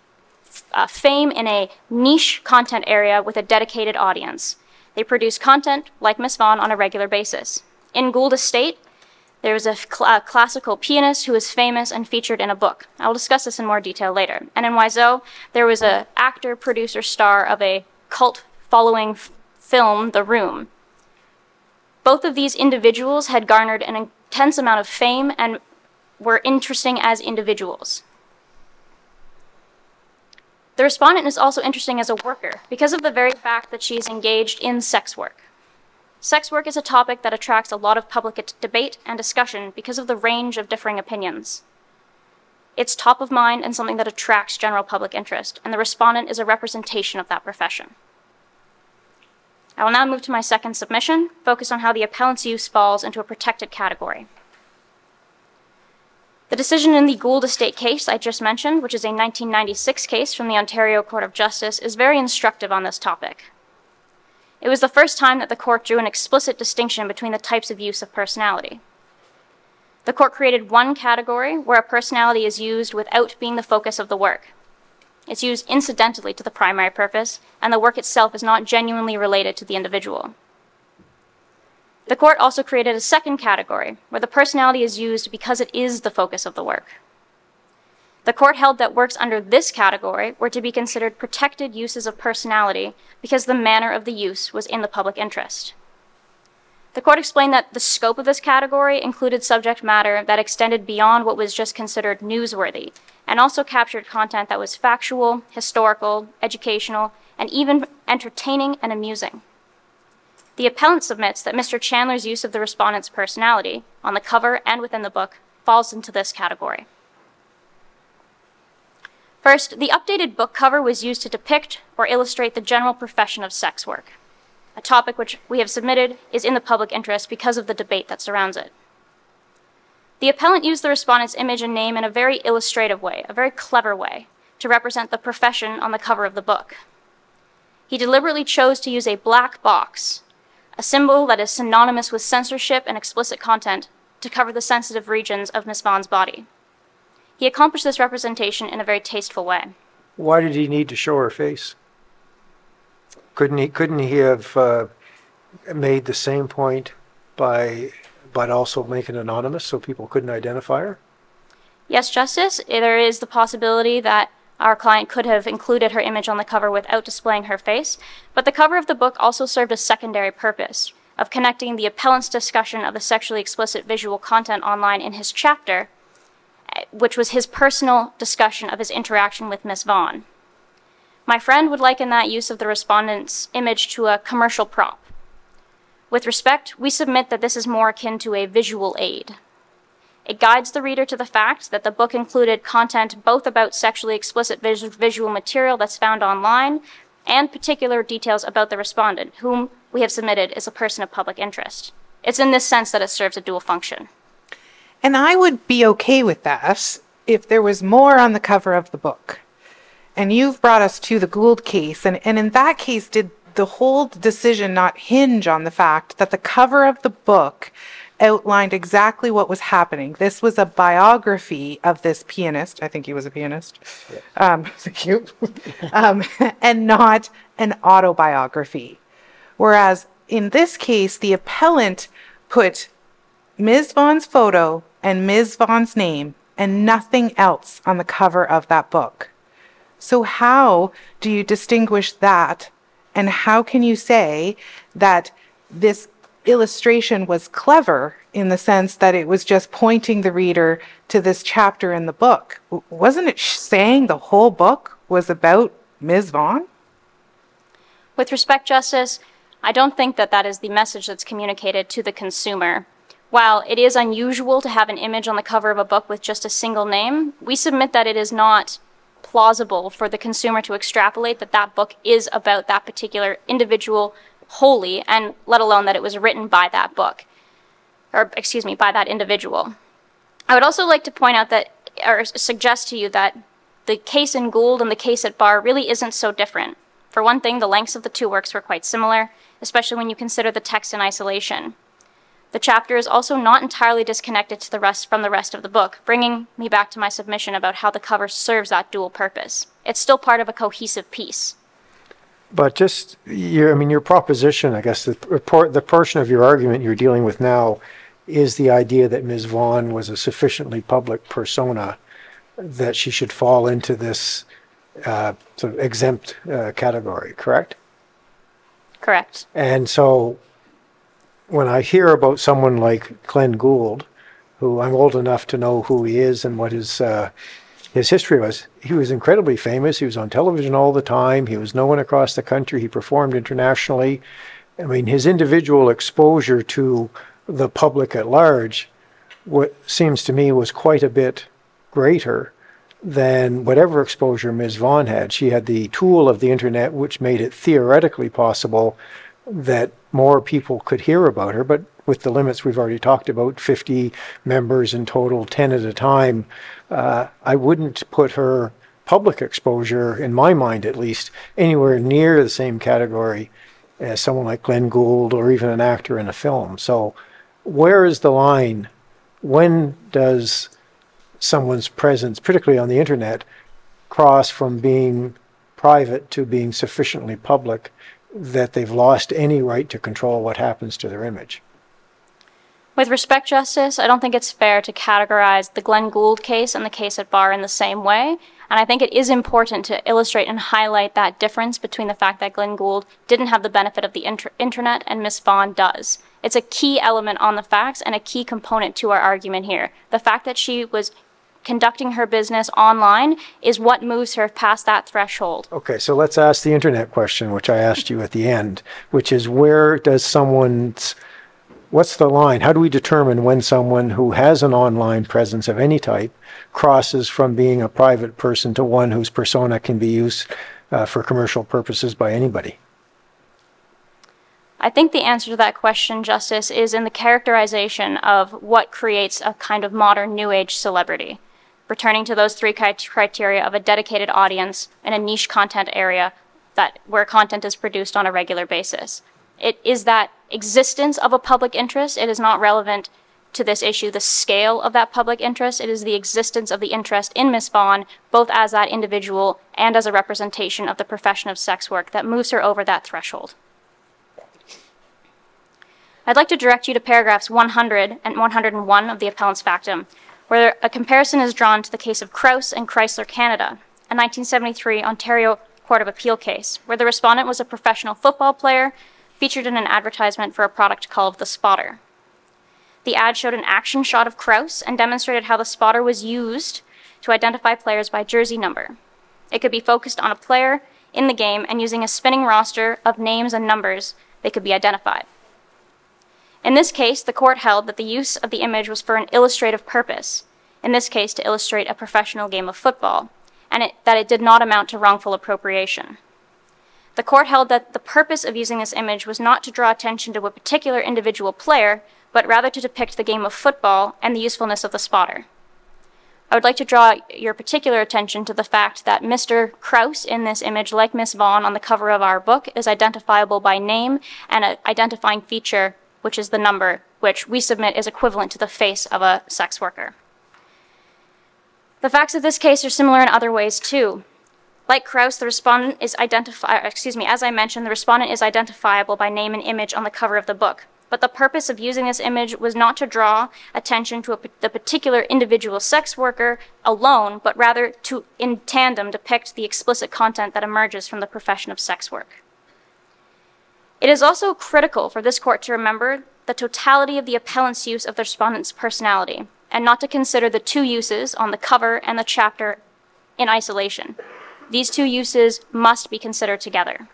fame in a niche content area with a dedicated audience. They produce content like Miss Vaughn on a regular basis. In Gould Estate, there was a cl- uh, classical pianist who was famous and featured in a book. I will discuss this in more detail later. And in Wiseau, there was an actor, producer, star of a cult following film, The Room. Both of these individuals had garnered an intense amount of fame and were interesting as individuals. The respondent is also interesting as a worker because of the very fact that she is engaged in sex work. Sex work is a topic that attracts a lot of public debate and discussion because of the range of differing opinions. It's top of mind and something that attracts general public interest, and the respondent is a representation of that profession. I will now move to my second submission, focused on how the appellant's use falls into a protected category. The decision in the Gould Estate case I just mentioned, which is a 1996 case from the Ontario Court of Justice, is very instructive on this topic. It was the first time that the court drew an explicit distinction between the types of use of personality. The court created one category where a personality is used without being the focus of the work. It's used incidentally to the primary purpose, and the work itself is not genuinely related to the individual. The court also created a second category where the personality is used because it is the focus of the work. The court held that works under this category were to be considered protected uses of personality because the manner of the use was in the public interest. The court explained that the scope of this category included subject matter that extended beyond what was just considered newsworthy and also captured content that was factual, historical, educational, and even entertaining and amusing. The appellant submits that Mr. Chandler's use of the respondent's personality on the cover and within the book falls into this category. First, the updated book cover was used to depict or illustrate the general profession of sex work, a topic which we have submitted is in the public interest because of the debate that surrounds it. The appellant used the respondent's image and name in a very illustrative way, a very clever way, to represent the profession on the cover of the book. He deliberately chose to use a black box, a symbol that is synonymous with censorship and explicit content, to cover the sensitive regions of Miss Vaughn's body. He accomplished this representation in a very tasteful way. Why did he need to show her face? Couldn't he, couldn't he have uh, made the same point by, but also make it anonymous so people couldn't identify her? Yes, Justice, there is the possibility that our client could have included her image on the cover without displaying her face, but the cover of the book also served a secondary purpose of connecting the appellant's discussion of the sexually explicit visual content online in his chapter, which was his personal discussion of his interaction with Miss Vaughn. My friend would liken that use of the respondent's image to a commercial prop. With respect, we submit that this is more akin to a visual aid. It guides the reader to the fact that the book included content both about sexually explicit vis- visual material that's found online and particular details about the respondent, whom we have submitted as a person of public interest. It's in this sense that it serves a dual function. And I would be okay with that if there was more on the cover of the book. And you've brought us to the Gould case, and, and in that case, did the whole decision not hinge on the fact that the cover of the book outlined exactly what was happening? This was a biography of this pianist. I think he was a pianist. Um, thank you. um, and not an autobiography. Whereas in this case, the appellant put Ms. Vaughn's photo and Ms. Vaughn's name and nothing else on the cover of that book. So, how do you distinguish that? And how can you say that this illustration was clever in the sense that it was just pointing the reader to this chapter in the book? Wasn't it saying the whole book was about Ms. Vaughn? With respect, Justice, I don't think that that is the message that's communicated to the consumer. While it is unusual to have an image on the cover of a book with just a single name, we submit that it is not plausible for the consumer to extrapolate that that book is about that particular individual wholly, and let alone that it was written by that book, or excuse me, by that individual. I would also like to point out that, or suggest to you that the case in Gould and the case at bar really isn't so different. For one thing, the lengths of the two works were quite similar, especially when you consider the text in isolation. The chapter is also not entirely disconnected to the rest from the rest of the book, bringing me back to my submission about how the cover serves that dual purpose. It's still part of a cohesive piece. But just your, I mean, your proposition, I guess, the report, the portion of your argument you're dealing with now is the idea that Ms. Vaughn was a sufficiently public persona that she should fall into this uh, sort of exempt uh, category, correct? Correct. And so when I hear about someone like Glenn Gould, who I'm old enough to know who he is and what his uh, his history was, he was incredibly famous. He was on television all the time. He was known across the country. He performed internationally. I mean, his individual exposure to the public at large, what seems to me was quite a bit greater than whatever exposure Ms. Vaughn had. She had the tool of the internet, which made it theoretically possible that more people could hear about her, but with the limits we've already talked about, 50 members in total, 10 at a time, uh, I wouldn't put her public exposure, in my mind at least, anywhere near the same category as someone like Glenn Gould or even an actor in a film. So, where is the line? When does someone's presence, particularly on the internet, cross from being private to being sufficiently public that they've lost any right to control what happens to their image? With respect, Justice, I don't think it's fair to categorize the Glenn Gould case and the case at bar in the same way. And I think it is important to illustrate and highlight that difference between the fact that Glenn Gould didn't have the benefit of the inter- internet and Miss Vaughn does. It's a key element on the facts and a key component to our argument here. The fact that she was conducting her business online is what moves her past that threshold. Okay, so let's ask the internet question, which I asked you at the end, which is where does someone's, what's the line? How do we determine when someone who has an online presence of any type crosses from being a private person to one whose persona can be used uh, for commercial purposes by anybody? I think the answer to that question, Justice, is in the characterization of what creates a kind of modern New Age celebrity, returning to those three criteria of a dedicated audience and a niche content area that where content is produced on a regular basis. It is that existence of a public interest. It is not relevant to this issue the scale of that public interest. It is the existence of the interest in Miss Vaughn, both as that individual and as a representation of the profession of sex work, that moves her over that threshold. I'd like to direct you to paragraphs 100 and 101 of the appellant's factum, where a comparison is drawn to the case of Krouse and Chrysler Canada, a 1973 Ontario Court of Appeal case, where the respondent was a professional football player featured in an advertisement for a product called the Spotter. The ad showed an action shot of Krouse and demonstrated how the spotter was used to identify players by jersey number. It could be focused on a player in the game, and using a spinning roster of names and numbers, they could be identified. In this case, the court held that the use of the image was for an illustrative purpose, in this case, to illustrate a professional game of football, and it, that it did not amount to wrongful appropriation. The court held that the purpose of using this image was not to draw attention to a particular individual player, but rather to depict the game of football and the usefulness of the spotter. I would like to draw your particular attention to the fact that Mr. Krouse in this image, like Miss Vaughn on the cover of our book, is identifiable by name and an identifying feature, which is the number, which we submit is equivalent to the face of a sex worker. The facts of this case are similar in other ways too. Like Krouse, the respondent is identify, excuse me, as I mentioned, the respondent is identifiable by name and image on the cover of the book. But the purpose of using this image was not to draw attention to a, the particular individual sex worker alone, but rather to, in tandem, depict the explicit content that emerges from the profession of sex work. It is also critical for this court to remember the totality of the appellant's use of the respondent's personality, and not to consider the two uses on the cover and the chapter in isolation. These two uses must be considered together.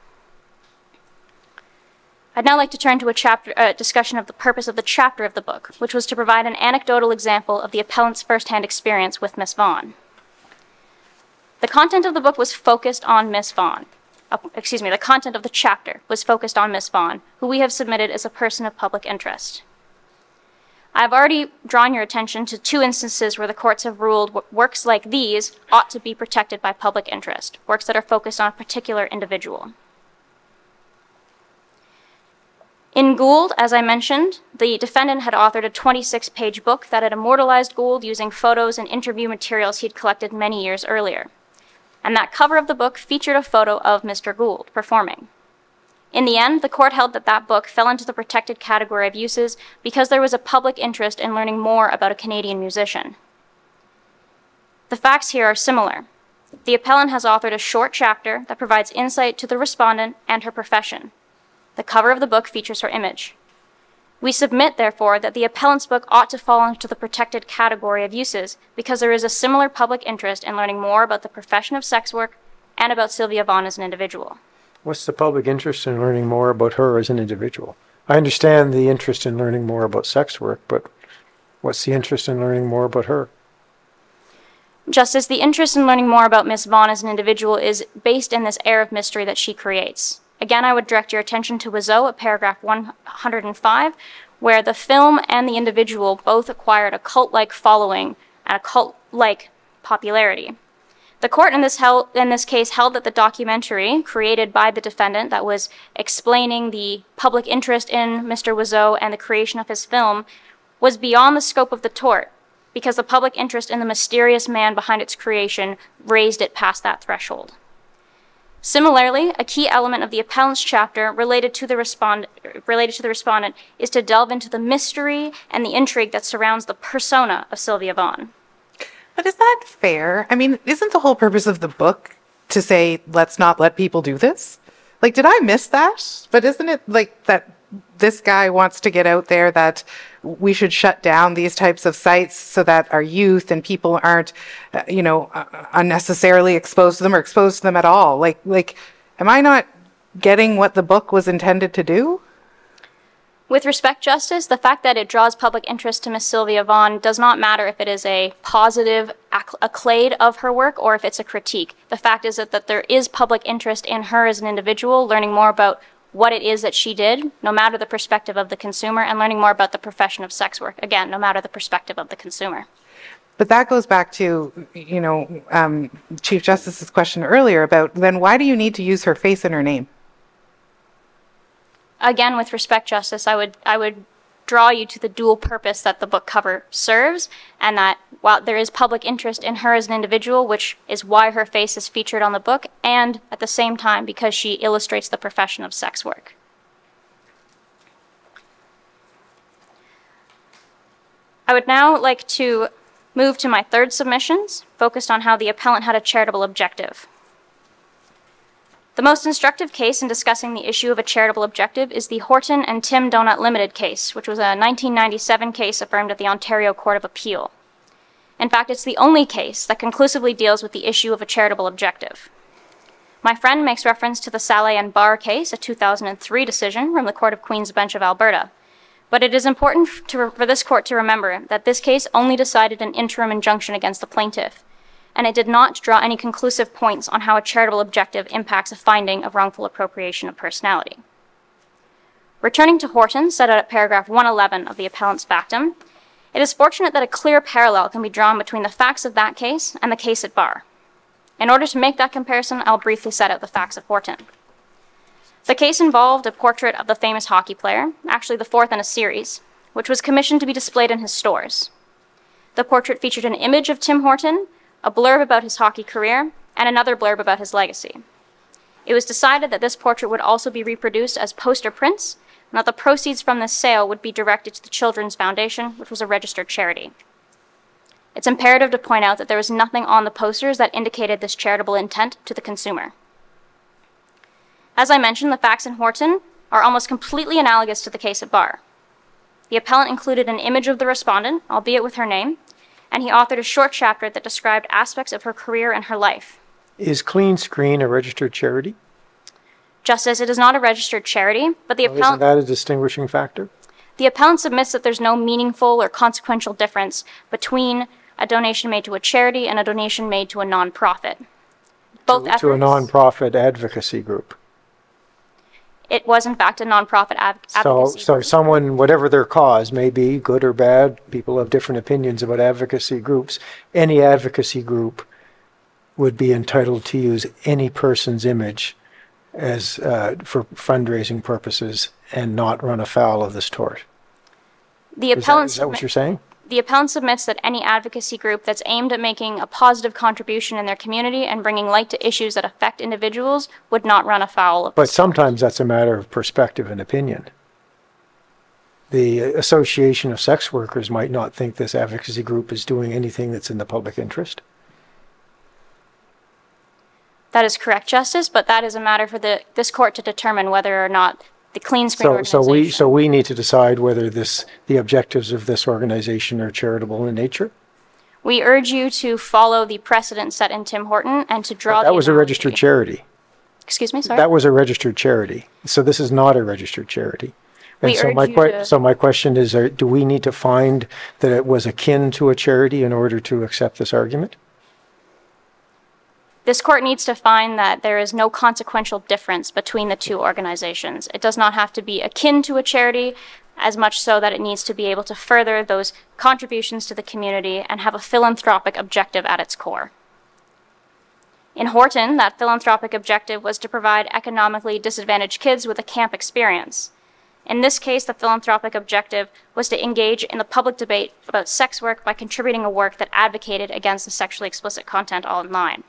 I'd now like to turn to a chapter uh, discussion of the purpose of the chapter of the book, which was to provide an anecdotal example of the appellant's firsthand experience with Miss Vaughn. The content of the book was focused on Miss Vaughn. Uh, excuse me, the content of the chapter was focused on Miss Vaughn, who we have submitted as a person of public interest. I've already drawn your attention to two instances where the courts have ruled works like these ought to be protected by public interest, works that are focused on a particular individual. In Gould, as I mentioned, the defendant had authored a 26 page book that had immortalized Gould using photos and interview materials he'd collected many years earlier. And that cover of the book featured a photo of Mr. Gould performing. In the end, the court held that that book fell into the protected category of uses because there was a public interest in learning more about a Canadian musician. The facts here are similar. The appellant has authored a short chapter that provides insight to the respondent and her profession. The cover of the book features her image. We submit, therefore, that the appellant's book ought to fall into the protected category of uses because there is a similar public interest in learning more about the profession of sex work and about Sylvia Vaughn as an individual. What's the public interest in learning more about her as an individual? I understand the interest in learning more about sex work, but what's the interest in learning more about her? Justice, the interest in learning more about Miss Vaughn as an individual is based in this air of mystery that she creates. Again, I would direct your attention to Wiseau at paragraph 105, where the film and the individual both acquired a cult like following and a cult like popularity. The court in this, in this case held that the documentary created by the defendant that was explaining the public interest in Mr. Wiseau and the creation of his film was beyond the scope of the tort because the public interest in the mysterious man behind its creation raised it past that threshold. Similarly, a key element of the appellant's chapter related to the, respond- related to the respondent is to delve into the mystery and the intrigue that surrounds the persona of Sylvia Vaughn. But is that fair? I mean, isn't the whole purpose of the book to say, let's not let people do this? Like, did I miss that? But isn't it like that this guy wants to get out there that we should shut down these types of sites so that our youth and people aren't, uh, you know, uh, unnecessarily exposed to them or exposed to them at all. Like, like, am I not getting what the book was intended to do? With respect, Justice, the fact that it draws public interest to Miss Sylvia Vaughn does not matter if it is a positive acc- accolade of her work or if it's a critique. The fact is that, that there is public interest in her as an individual, learning more about what it is that she did, no matter the perspective of the consumer, and learning more about the profession of sex work, again, no matter the perspective of the consumer. But that goes back to, you know, um, Chief Justice's question earlier about then why do you need to use her face and her name? Again, with respect, Justice, I would I would draw you to the dual purpose that the book cover serves, and that while there is public interest in her as an individual, which is why her face is featured on the book, and at the same time because she illustrates the profession of sex work. I would now like to move to my third submissions, focused on how the appellant had a charitable objective. The most instructive case in discussing the issue of a charitable objective is the Horton and Tim Donut Limited case, which was a 1997 case affirmed at the Ontario Court of Appeal. In fact, it's the only case that conclusively deals with the issue of a charitable objective. My friend makes reference to the Saleh and Barr case, a 2003 decision from the Court of Queen's Bench of Alberta. But it is important to, for this court to remember that this case only decided an interim injunction against the plaintiff, and it did not draw any conclusive points on how a charitable objective impacts a finding of wrongful appropriation of personality. Returning to Horton, set out at paragraph 111 of the appellant's factum, it is fortunate that a clear parallel can be drawn between the facts of that case and the case at bar. In order to make that comparison, I'll briefly set out the facts of Horton. The case involved a portrait of the famous hockey player, actually the fourth in a series, which was commissioned to be displayed in his stores. The portrait featured an image of Tim Horton, a blurb about his hockey career, and another blurb about his legacy. It was decided that this portrait would also be reproduced as poster prints, and that the proceeds from this sale would be directed to the Children's Foundation, which was a registered charity. It's imperative to point out that there was nothing on the posters that indicated this charitable intent to the consumer. As I mentioned, the facts in Horton are almost completely analogous to the case at bar. The appellant included an image of the respondent, albeit with her name, and he authored a short chapter that described aspects of her career and her life. Is Clean Screen a registered charity? Justice, it is not a registered charity, but the Well, Isn't that a distinguishing factor? the appellant submits that there's no meaningful or consequential difference between a donation made to a charity and a donation made to a nonprofit. Both To a efforts, nonprofit advocacy group. It was in fact a nonprofit ad- So, advocacy so group. someone, whatever their cause may be, good or bad, people have different opinions about advocacy groups. Any advocacy group would be entitled to use any person's image as, uh, for fundraising purposes and not run afoul of this tort. The Is that, is that what you're saying? The appellant submits that any advocacy group that's aimed at making a positive contribution in their community and bringing light to issues that affect individuals would not run afoul of But sometimes that's a matter of perspective and opinion. The Association of Sex Workers might not think this advocacy group is doing anything that's in the public interest. That is correct, Justice, but that is a matter for the, this court to determine whether or not the Clean Screen So, so organization. we, so we need to decide whether this, the objectives of this organization are charitable in nature? We urge you to follow the precedent set in Tim Horton and to draw the That was a registered charity. Excuse me, sorry? That was a registered charity. So this is not a registered charity. And We so urge my you que- to- So my question is, uh, do we need to find that it was akin to a charity in order to accept this argument? This court needs to find that there is no consequential difference between the two organizations. It does not have to be akin to a charity, as much so that it needs to be able to further those contributions to the community and have a philanthropic objective at its core. In Horton, that philanthropic objective was to provide economically disadvantaged kids with a camp experience. In this case, the philanthropic objective was to engage in the public debate about sex work by contributing a work that advocated against the sexually explicit content online.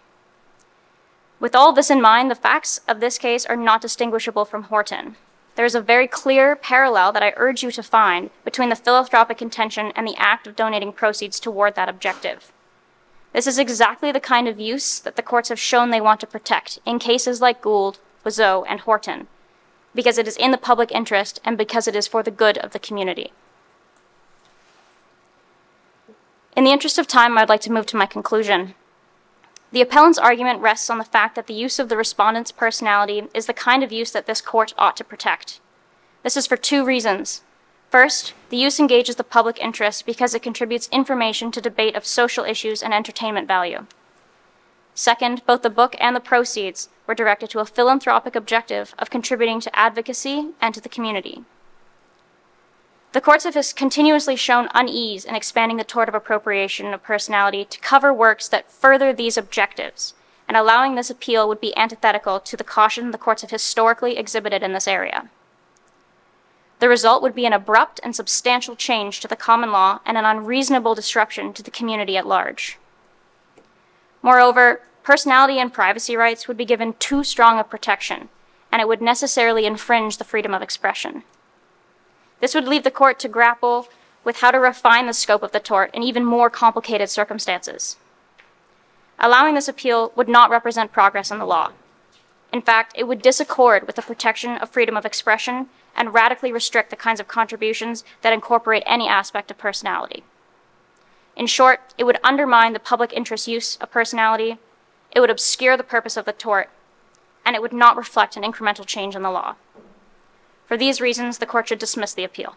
With all this in mind, the facts of this case are not distinguishable from Horton. There is a very clear parallel that I urge you to find between the philanthropic intention and the act of donating proceeds toward that objective. This is exactly the kind of use that the courts have shown they want to protect in cases like Gould, Wiseau, and Horton. because it is in the public interest and because it is for the good of the community. In the interest of time, I'd like to move to my conclusion. The appellant's argument rests on the fact that the use of the respondent's personality is the kind of use that this court ought to protect. This is for two reasons. First, the use engages the public interest because it contributes information to debate of social issues and entertainment value. Second, both the book and the proceeds were directed to a philanthropic objective of contributing to advocacy and to the community. The courts have continuously shown unease in expanding the tort of appropriation of personality to cover works that further these objectives, and allowing this appeal would be antithetical to the caution the courts have historically exhibited in this area. The result would be an abrupt and substantial change to the common law and an unreasonable disruption to the community at large. Moreover, personality and privacy rights would be given too strong a protection, and it would necessarily infringe the freedom of expression. This would leave the court to grapple with how to refine the scope of the tort in even more complicated circumstances. Allowing this appeal would not represent progress in the law. In fact, it would disaccord with the protection of freedom of expression and radically restrict the kinds of contributions that incorporate any aspect of personality. In short, it would undermine the public interest use of personality, it would obscure the purpose of the tort, and it would not reflect an incremental change in the law. For these reasons, the court should dismiss the appeal.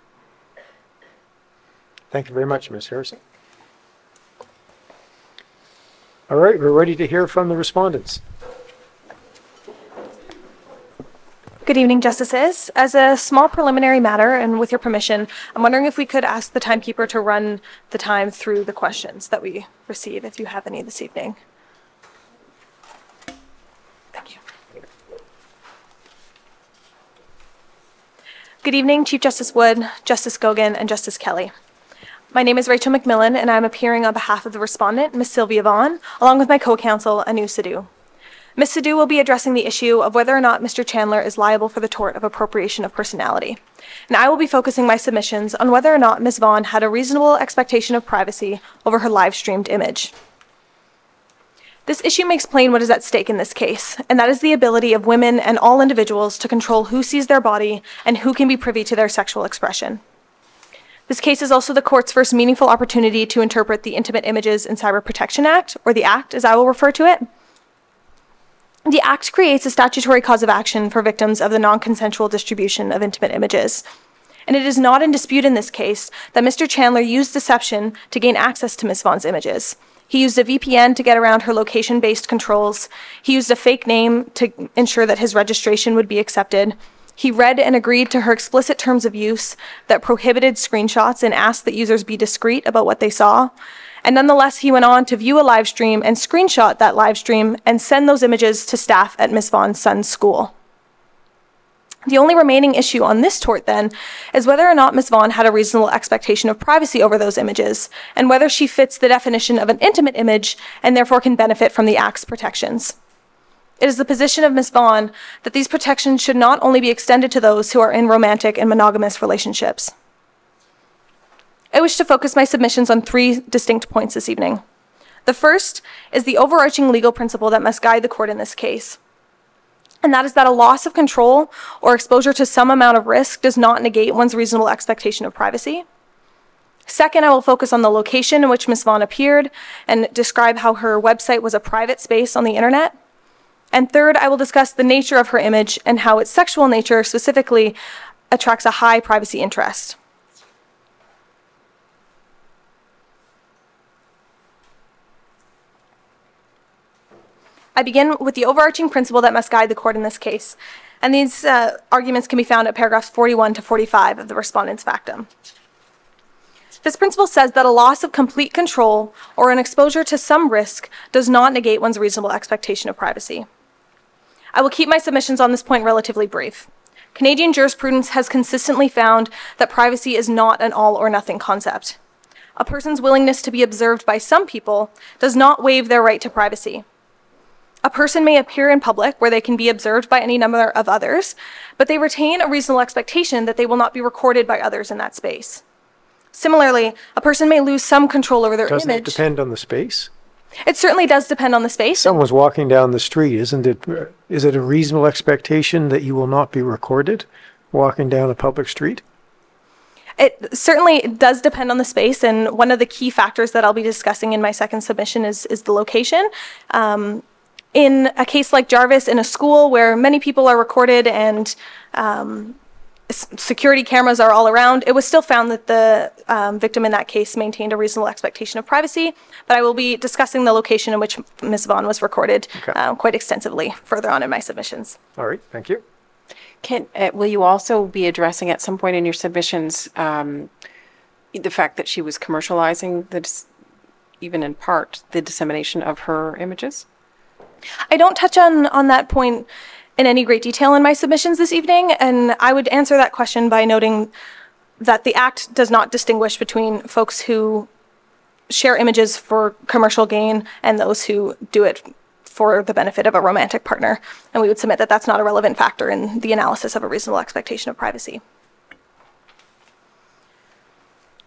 Thank you very much, Ms. Harrison. All right, we're ready to hear from the respondents. Good evening, Justices. As a small preliminary matter, and with your permission, I'm wondering if we could ask the timekeeper to run the time through the questions that we receive, if you have any this evening. Thank you. Good evening, Chief Justice Wood, Justice Gogan, and Justice Kelly. My name is Rachel McMillan, and I'm appearing on behalf of the respondent, Ms. Sylvia Vaughn, along with my co-counsel, Anu Sidhu. Ms. Sidhu will be addressing the issue of whether or not Mr. Chandler is liable for the tort of appropriation of personality. And I will be focusing my submissions on whether or not Ms. Vaughn had a reasonable expectation of privacy over her live streamed image. This issue makes plain what is at stake in this case, and that is the ability of women and all individuals to control who sees their body and who can be privy to their sexual expression. This case is also the court's first meaningful opportunity to interpret the Intimate Images and Cyber Protection Act, or the ACT as I will refer to it. The Act creates a statutory cause of action for victims of the non consensual distribution of intimate images. And it is not in dispute in this case that Mr. Chandler used deception to gain access to Ms. Vaughn's images. He used a VPN to get around her location based controls. He used a fake name to ensure that his registration would be accepted. He read and agreed to her explicit terms of use that prohibited screenshots and asked that users be discreet about what they saw. And nonetheless, he went on to view a live stream and screenshot that live stream and send those images to staff at Ms. Vaughn's son's school. The only remaining issue on this tort, then, is whether or not Ms. Vaughn had a reasonable expectation of privacy over those images, and whether she fits the definition of an intimate image and therefore can benefit from the Act's protections. It is the position of Ms. Vaughn that these protections should not only be extended to those who are in romantic and monogamous relationships. I wish to focus my submissions on three distinct points this evening. The first is the overarching legal principle that must guide the court in this case. And that is that a loss of control or exposure to some amount of risk does not negate one's reasonable expectation of privacy. Second, I will focus on the location in which Ms. Vaughn appeared and describe how her website was a private space on the internet. And third, I will discuss the nature of her image and how its sexual nature specifically attracts a high privacy interest. I begin with the overarching principle that must guide the court in this case, and these uh, arguments can be found at paragraphs 41 to 45 of the respondent's factum. This principle says that a loss of complete control or an exposure to some risk does not negate one's reasonable expectation of privacy. I will keep my submissions on this point relatively brief. Canadian jurisprudence has consistently found that privacy is not an all or nothing concept. A person's willingness to be observed by some people does not waive their right to privacy. A person may appear in public where they can be observed by any number of others, but they retain a reasonable expectation that they will not be recorded by others in that space. Similarly, a person may lose some control over their Doesn't it image. depend on the space? It certainly does depend on the space. Someone's walking down the street, isn't it? Is it a reasonable expectation that you will not be recorded walking down a public street? It certainly does depend on the space, and one of the key factors that I'll be discussing in my second submission is, is the location. Um, in a case like Jarvis, in a school where many people are recorded and um, s- security cameras are all around, it was still found that the um, victim in that case maintained a reasonable expectation of privacy. But I will be discussing the location in which Ms. Vaughn was recorded Okay. uh, quite extensively further on in my submissions. All right, thank you. Can, uh, will you also be addressing at some point in your submissions, um, the fact that she was commercializing the, dis- even in part, the dissemination of her images? I don't touch on, on that point in any great detail in my submissions this evening, and I would answer that question by noting that the Act does not distinguish between folks who share images for commercial gain and those who do it for the benefit of a romantic partner. And we would submit that that's not a relevant factor in the analysis of a reasonable expectation of privacy.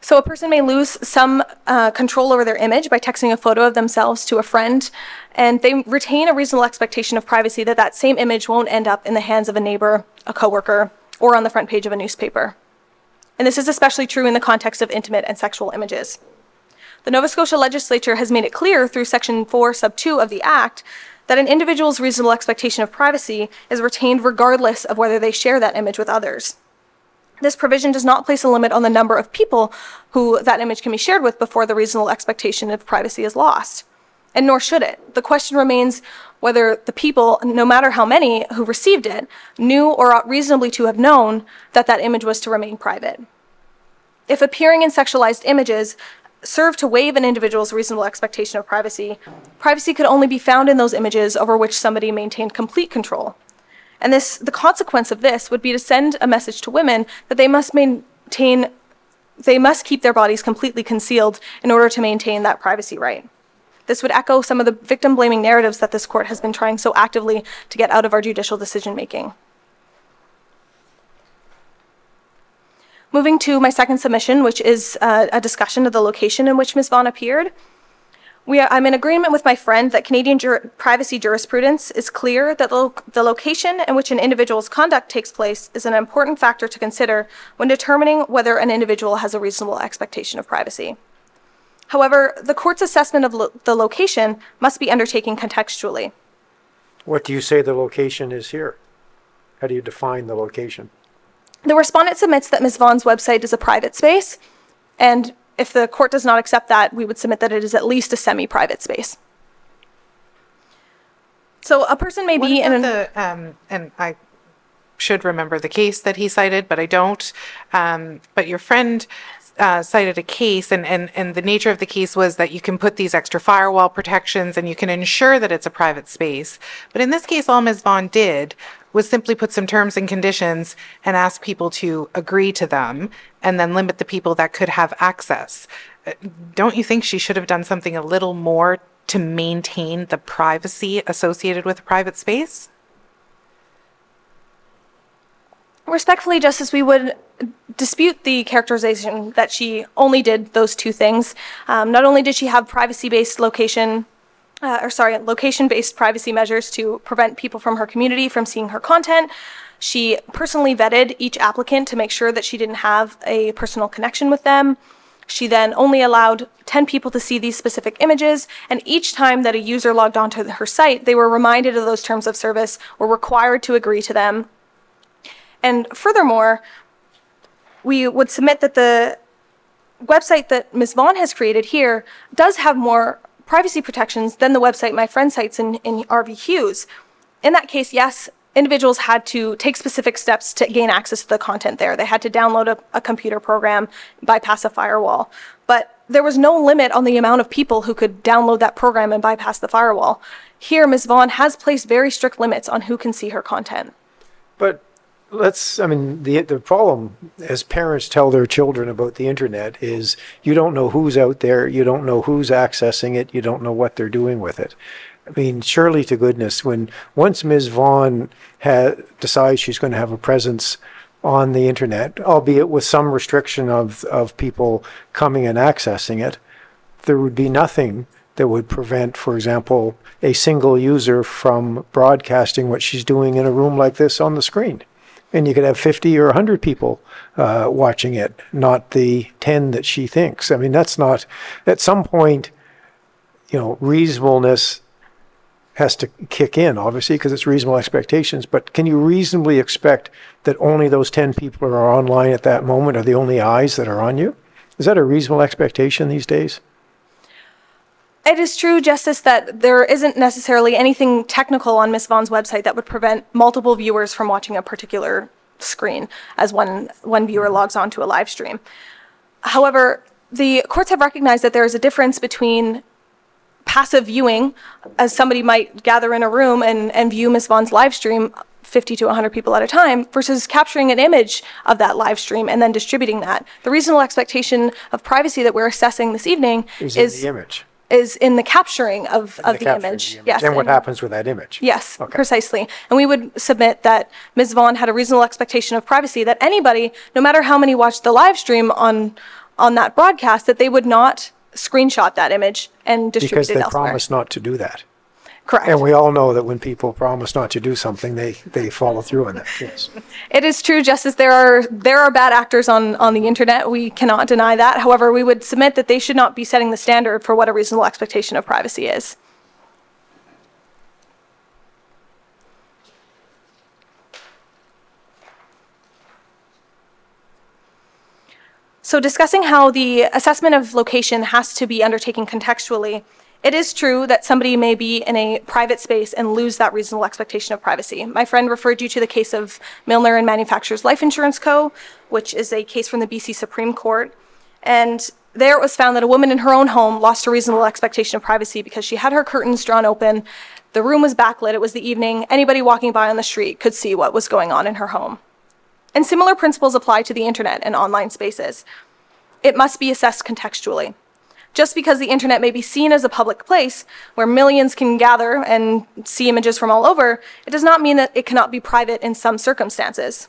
So a person may lose some uh, control over their image by texting a photo of themselves to a friend, and they retain a reasonable expectation of privacy that that same image won't end up in the hands of a neighbor, a coworker, or on the front page of a newspaper. And this is especially true in the context of intimate and sexual images. The Nova Scotia legislature has made it clear through Section 4, Sub 2 of the Act that an individual's reasonable expectation of privacy is retained regardless of whether they share that image with others. This provision does not place a limit on the number of people who that image can be shared with before the reasonable expectation of privacy is lost. And nor should it. The question remains whether the people, no matter how many who received it, knew or ought reasonably to have known that that image was to remain private. If appearing in sexualized images serve to waive an individual's reasonable expectation of privacy, privacy could only be found in those images over which somebody maintained complete control. And this, the consequence of this would be to send a message to women that they must maintain, they must keep their bodies completely concealed in order to maintain that privacy right. This would echo some of the victim blaming narratives that this court has been trying so actively to get out of our judicial decision making. Moving to my second submission, which is uh, a discussion of the location in which Ms. Vaughn appeared. We are, I'm in agreement with my friend that Canadian jur- privacy jurisprudence is clear that the, lo- the location in which an individual's conduct takes place is an important factor to consider when determining whether an individual has a reasonable expectation of privacy. However, the court's assessment of lo- the location must be undertaken contextually. What do you say the location is here? How do you define the location? The respondent submits that Ms. Vaughn's website is a private space, and if the court does not accept that, we would submit that it is at least a semi-private space. So a person may be in an, the, um, and I should remember the case that he cited, but I don't. Um, but your friend uh, cited a case, and, and, and the nature of the case was that you can put these extra firewall protections and you can ensure that it's a private space. But in this case, all Ms. Vaughn did was simply put some terms and conditions and ask people to agree to them and then limit the people that could have access. Don't you think she should have done something a little more to maintain the privacy associated with a private space? respectfully, Justice, we would dispute the characterization that she only did those two things. Um, not only did she have privacy-based location, uh, or sorry, location-based privacy measures to prevent people from her community from seeing her content, she personally vetted each applicant to make sure that she didn't have a personal connection with them. She then only allowed 10 people to see these specific images, and each time that a user logged onto her site, they were reminded of those terms of service, were required to agree to them, and furthermore, we would submit that the website that Ms. Vaughn has created here does have more privacy protections than the website my friend cites in, in RV Hughes. In that case, yes, individuals had to take specific steps to gain access to the content there. They had to download a, a computer program, bypass a firewall. But there was no limit on the amount of people who could download that program and bypass the firewall. Here, Ms. Vaughn has placed very strict limits on who can see her content. But let's, I mean, the, the problem as parents tell their children about the internet is you don't know who's out there, you don't know who's accessing it, you don't know what they're doing with it. I mean, surely to goodness, when once Ms. Vaughn ha decides she's going to have a presence on the internet, albeit with some restriction of, of people coming and accessing it, there would be nothing that would prevent, for example, a single user from broadcasting what she's doing in a room like this on the screen. And you could have 50 or 100 people uh, watching it, not the 10 that she thinks. I mean, that's not, at some point, you know, reasonableness has to kick in, obviously, because it's reasonable expectations. But can you reasonably expect that only those 10 people who are online at that moment are the only eyes that are on you? Is that a reasonable expectation these days? It is true, Justice, that there isn't necessarily anything technical on Ms. Vaughn's website that would prevent multiple viewers from watching a particular screen as one, one viewer mm-hmm. logs on to a live stream. However, the courts have recognized that there is a difference between passive viewing, as somebody might gather in a room and, and view Ms. Vaughn's live stream 50 to 100 people at a time versus capturing an image of that live stream and then distributing that. The reasonable expectation of privacy that we're assessing this evening Is is the image? Is in the capturing of, of the, capturing image. Yes. Then what happens with that image? Yes, Okay. precisely. And we would submit that Ms. Vaughn had a reasonable expectation of privacy that anybody, no matter how many watched the live stream on on that broadcast, that they would not screenshot that image and distribute Because it they elsewhere. promise not to do that. Correct. And we all know that when people promise not to do something, they, they follow through on that, yes. It is true, Justice. There are there are bad actors on on the internet. We cannot deny that. However, we would submit that they should not be setting the standard for what a reasonable expectation of privacy is. So, discussing how the assessment of location has to be undertaken contextually, it is true that somebody may be in a private space and lose that reasonable expectation of privacy. My friend referred you to the case of Milner and Manufacturers Life Insurance Co., which is a case from the BC Supreme Court. And there it was found that a woman in her own home lost a reasonable expectation of privacy because she had her curtains drawn open, the room was backlit, it was the evening, anybody walking by on the street could see what was going on in her home. And similar principles apply to the internet and online spaces. It must be assessed contextually. Just because the internet may be seen as a public place where millions can gather and see images from all over, it does not mean that it cannot be private in some circumstances.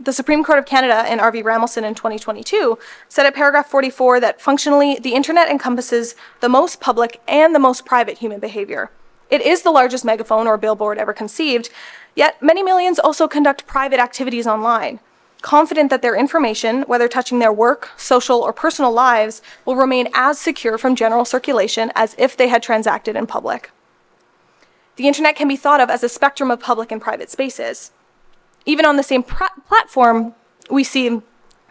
The Supreme Court of Canada in R.V. Ramelson in 2022 said at paragraph 44 that functionally the internet encompasses the most public and the most private human behavior. It is the largest megaphone or billboard ever conceived, yet many millions also conduct private activities online, confident that their information, whether touching their work, social, or personal lives, will remain as secure from general circulation as if they had transacted in public. The internet can be thought of as a spectrum of public and private spaces. Even on the same platform, we see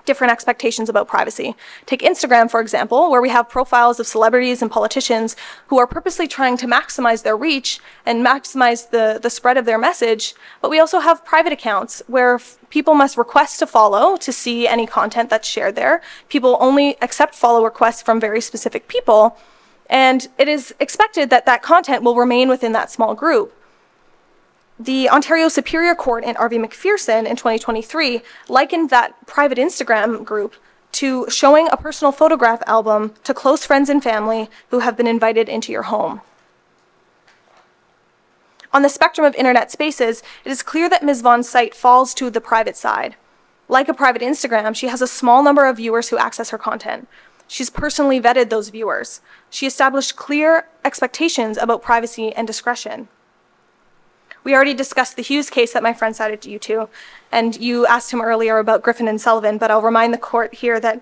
different expectations about privacy. Take Instagram, for example, where we have profiles of celebrities and politicians who are purposely trying to maximize their reach and maximize the, the spread of their message. But we also have private accounts where people must request to follow to see any content that's shared there. People only accept follow requests from very specific people. And it is expected that that content will remain within that small group. The Ontario Superior Court in R.V. McPherson in 2023 likened that private Instagram group to showing a personal photograph album to close friends and family who have been invited into your home. On the spectrum of internet spaces, it is clear that Ms. Vaughn's site falls to the private side. Like a private Instagram, she has a small number of viewers who access her content. She's personally vetted those viewers. She established clear expectations about privacy and discretion. We already discussed the Hughes case that my friend cited to you to, and you asked him earlier about Griffin and Sullivan, but I'll remind the court here that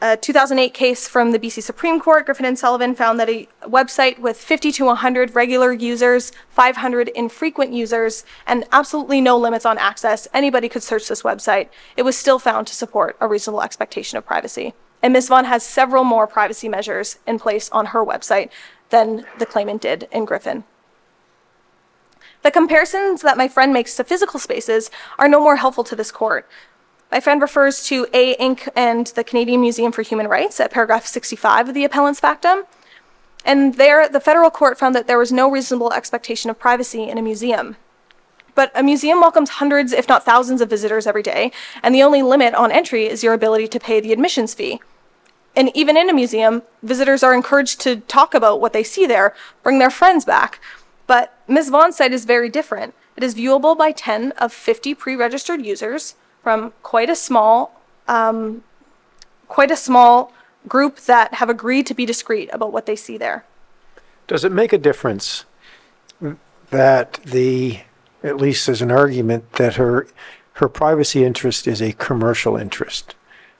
a 2008 case from the BC Supreme Court, Griffin and Sullivan found that a website with 50 to 100 regular users, 500 infrequent users, and absolutely no limits on access, anybody could search this website. It was still found to support a reasonable expectation of privacy. And Ms. Vaughn has several more privacy measures in place on her website than the claimant did in Griffin. The comparisons that my friend makes to physical spaces are no more helpful to this court. My friend refers to A Inc. and the Canadian Museum for Human Rights at paragraph 65 of the appellant's factum. And there, the federal court found that there was no reasonable expectation of privacy in a museum. But a museum welcomes hundreds, if not thousands, of visitors every day, and the only limit on entry is your ability to pay the admissions fee. And even in a museum, visitors are encouraged to talk about what they see there, bring their friends back. Ms. Vaughn's site is very different. It is viewable by 10 of 50 pre-registered users from quite a small, um, quite a small group that have agreed to be discreet about what they see there. Does it make a difference that the, at least there's an argument that her, her privacy interest is a commercial interest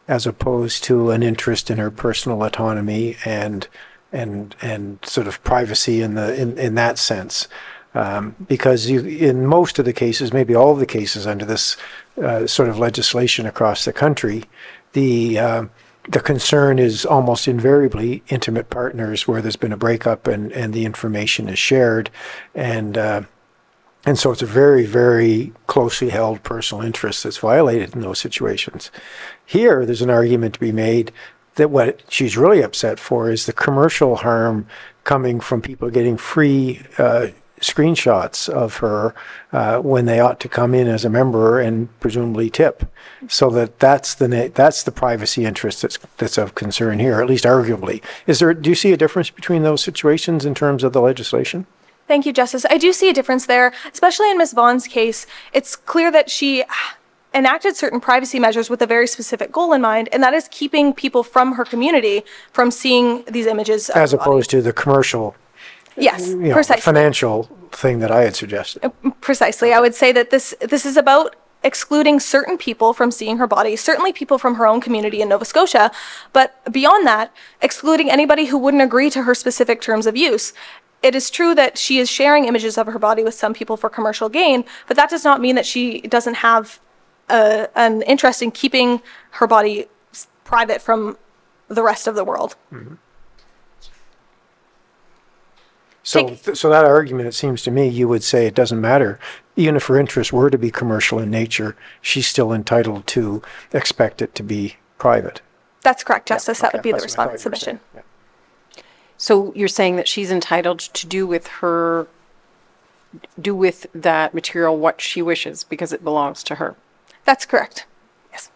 as opposed to an interest in her personal autonomy and, and, and sort of privacy in the, in, in that sense? Um, because you, in most of the cases, maybe all of the cases under this uh, sort of legislation across the country, the um the concern is almost invariably intimate partners where there's been a breakup and, and the information is shared. And, uh, and so it's a very, very closely held personal interest that's violated in those situations. Here, there's an argument to be made that what she's really upset for is the commercial harm coming from people getting free uh, screenshots of her uh, when they ought to come in as a member and presumably tip. So that that's the na- that's the privacy interest that's that's of concern here, at least arguably. Is there? Do you see a difference between those situations in terms of the legislation? Thank you, Justice. I do see a difference there, especially in Ms. Vaughn's case. It's clear that she enacted certain privacy measures with a very specific goal in mind, and that is keeping people from her community from seeing these images. As opposed to the commercial, Yes, you know, precisely. financial thing that I had suggested. Uh, precisely. I would say that this this is about excluding certain people from seeing her body, certainly people from her own community in Nova Scotia, but beyond that, excluding anybody who wouldn't agree to her specific terms of use. It is true that she is sharing images of her body with some people for commercial gain, but that does not mean that she doesn't have a, an interest in keeping her body private from the rest of the world. Mm-hmm. So, Take- so that argument, it seems to me, you would say it doesn't matter. Even if her interests were to be commercial in nature, she's still entitled to expect it to be private. That's correct, Justice. that would be the that's what I respondent's submission. Yeah. So you're saying that she's entitled to do with her, do with that material what she wishes because it belongs to her? That's correct. Yes.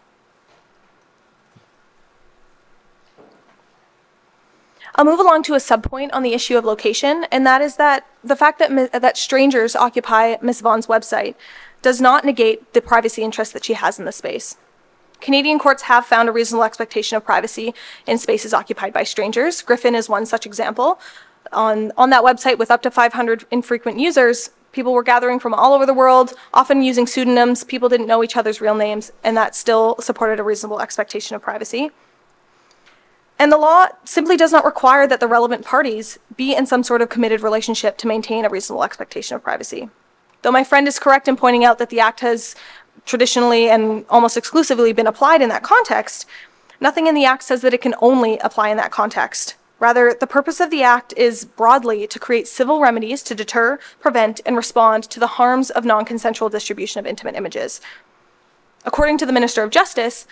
I'll move along to a subpoint on the issue of location, and that is that the fact that that strangers occupy Ms. Vaughn's website does not negate the privacy interest that she has in the space. Canadian courts have found a reasonable expectation of privacy in spaces occupied by strangers. Griffin is one such example. On, on that website with up to 500 infrequent users, people were gathering from all over the world, often using pseudonyms. People didn't know each other's real names, and that still supported a reasonable expectation of privacy. And the law simply does not require that the relevant parties be in some sort of committed relationship to maintain a reasonable expectation of privacy. Though my friend is correct in pointing out that the act has traditionally and almost exclusively been applied in that context, nothing in the act says that it can only apply in that context. Rather, the purpose of the act is broadly to create civil remedies to deter, prevent, and respond to the harms of non consensual distribution of intimate images. According to the Minister of Justice,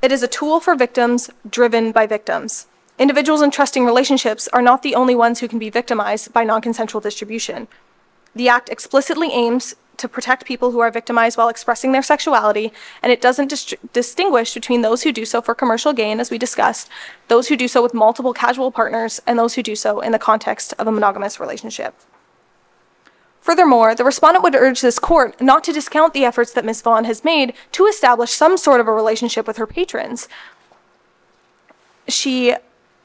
it is a tool for victims driven by victims. Individuals in trusting relationships are not the only ones who can be victimized by non consensual distribution. The Act explicitly aims to protect people who are victimized while expressing their sexuality, and it doesn't dis- distinguish between those who do so for commercial gain, as we discussed, those who do so with multiple casual partners, and those who do so in the context of a monogamous relationship. Furthermore, the respondent would urge this court not to discount the efforts that Ms. Vaughn has made to establish some sort of a relationship with her patrons. She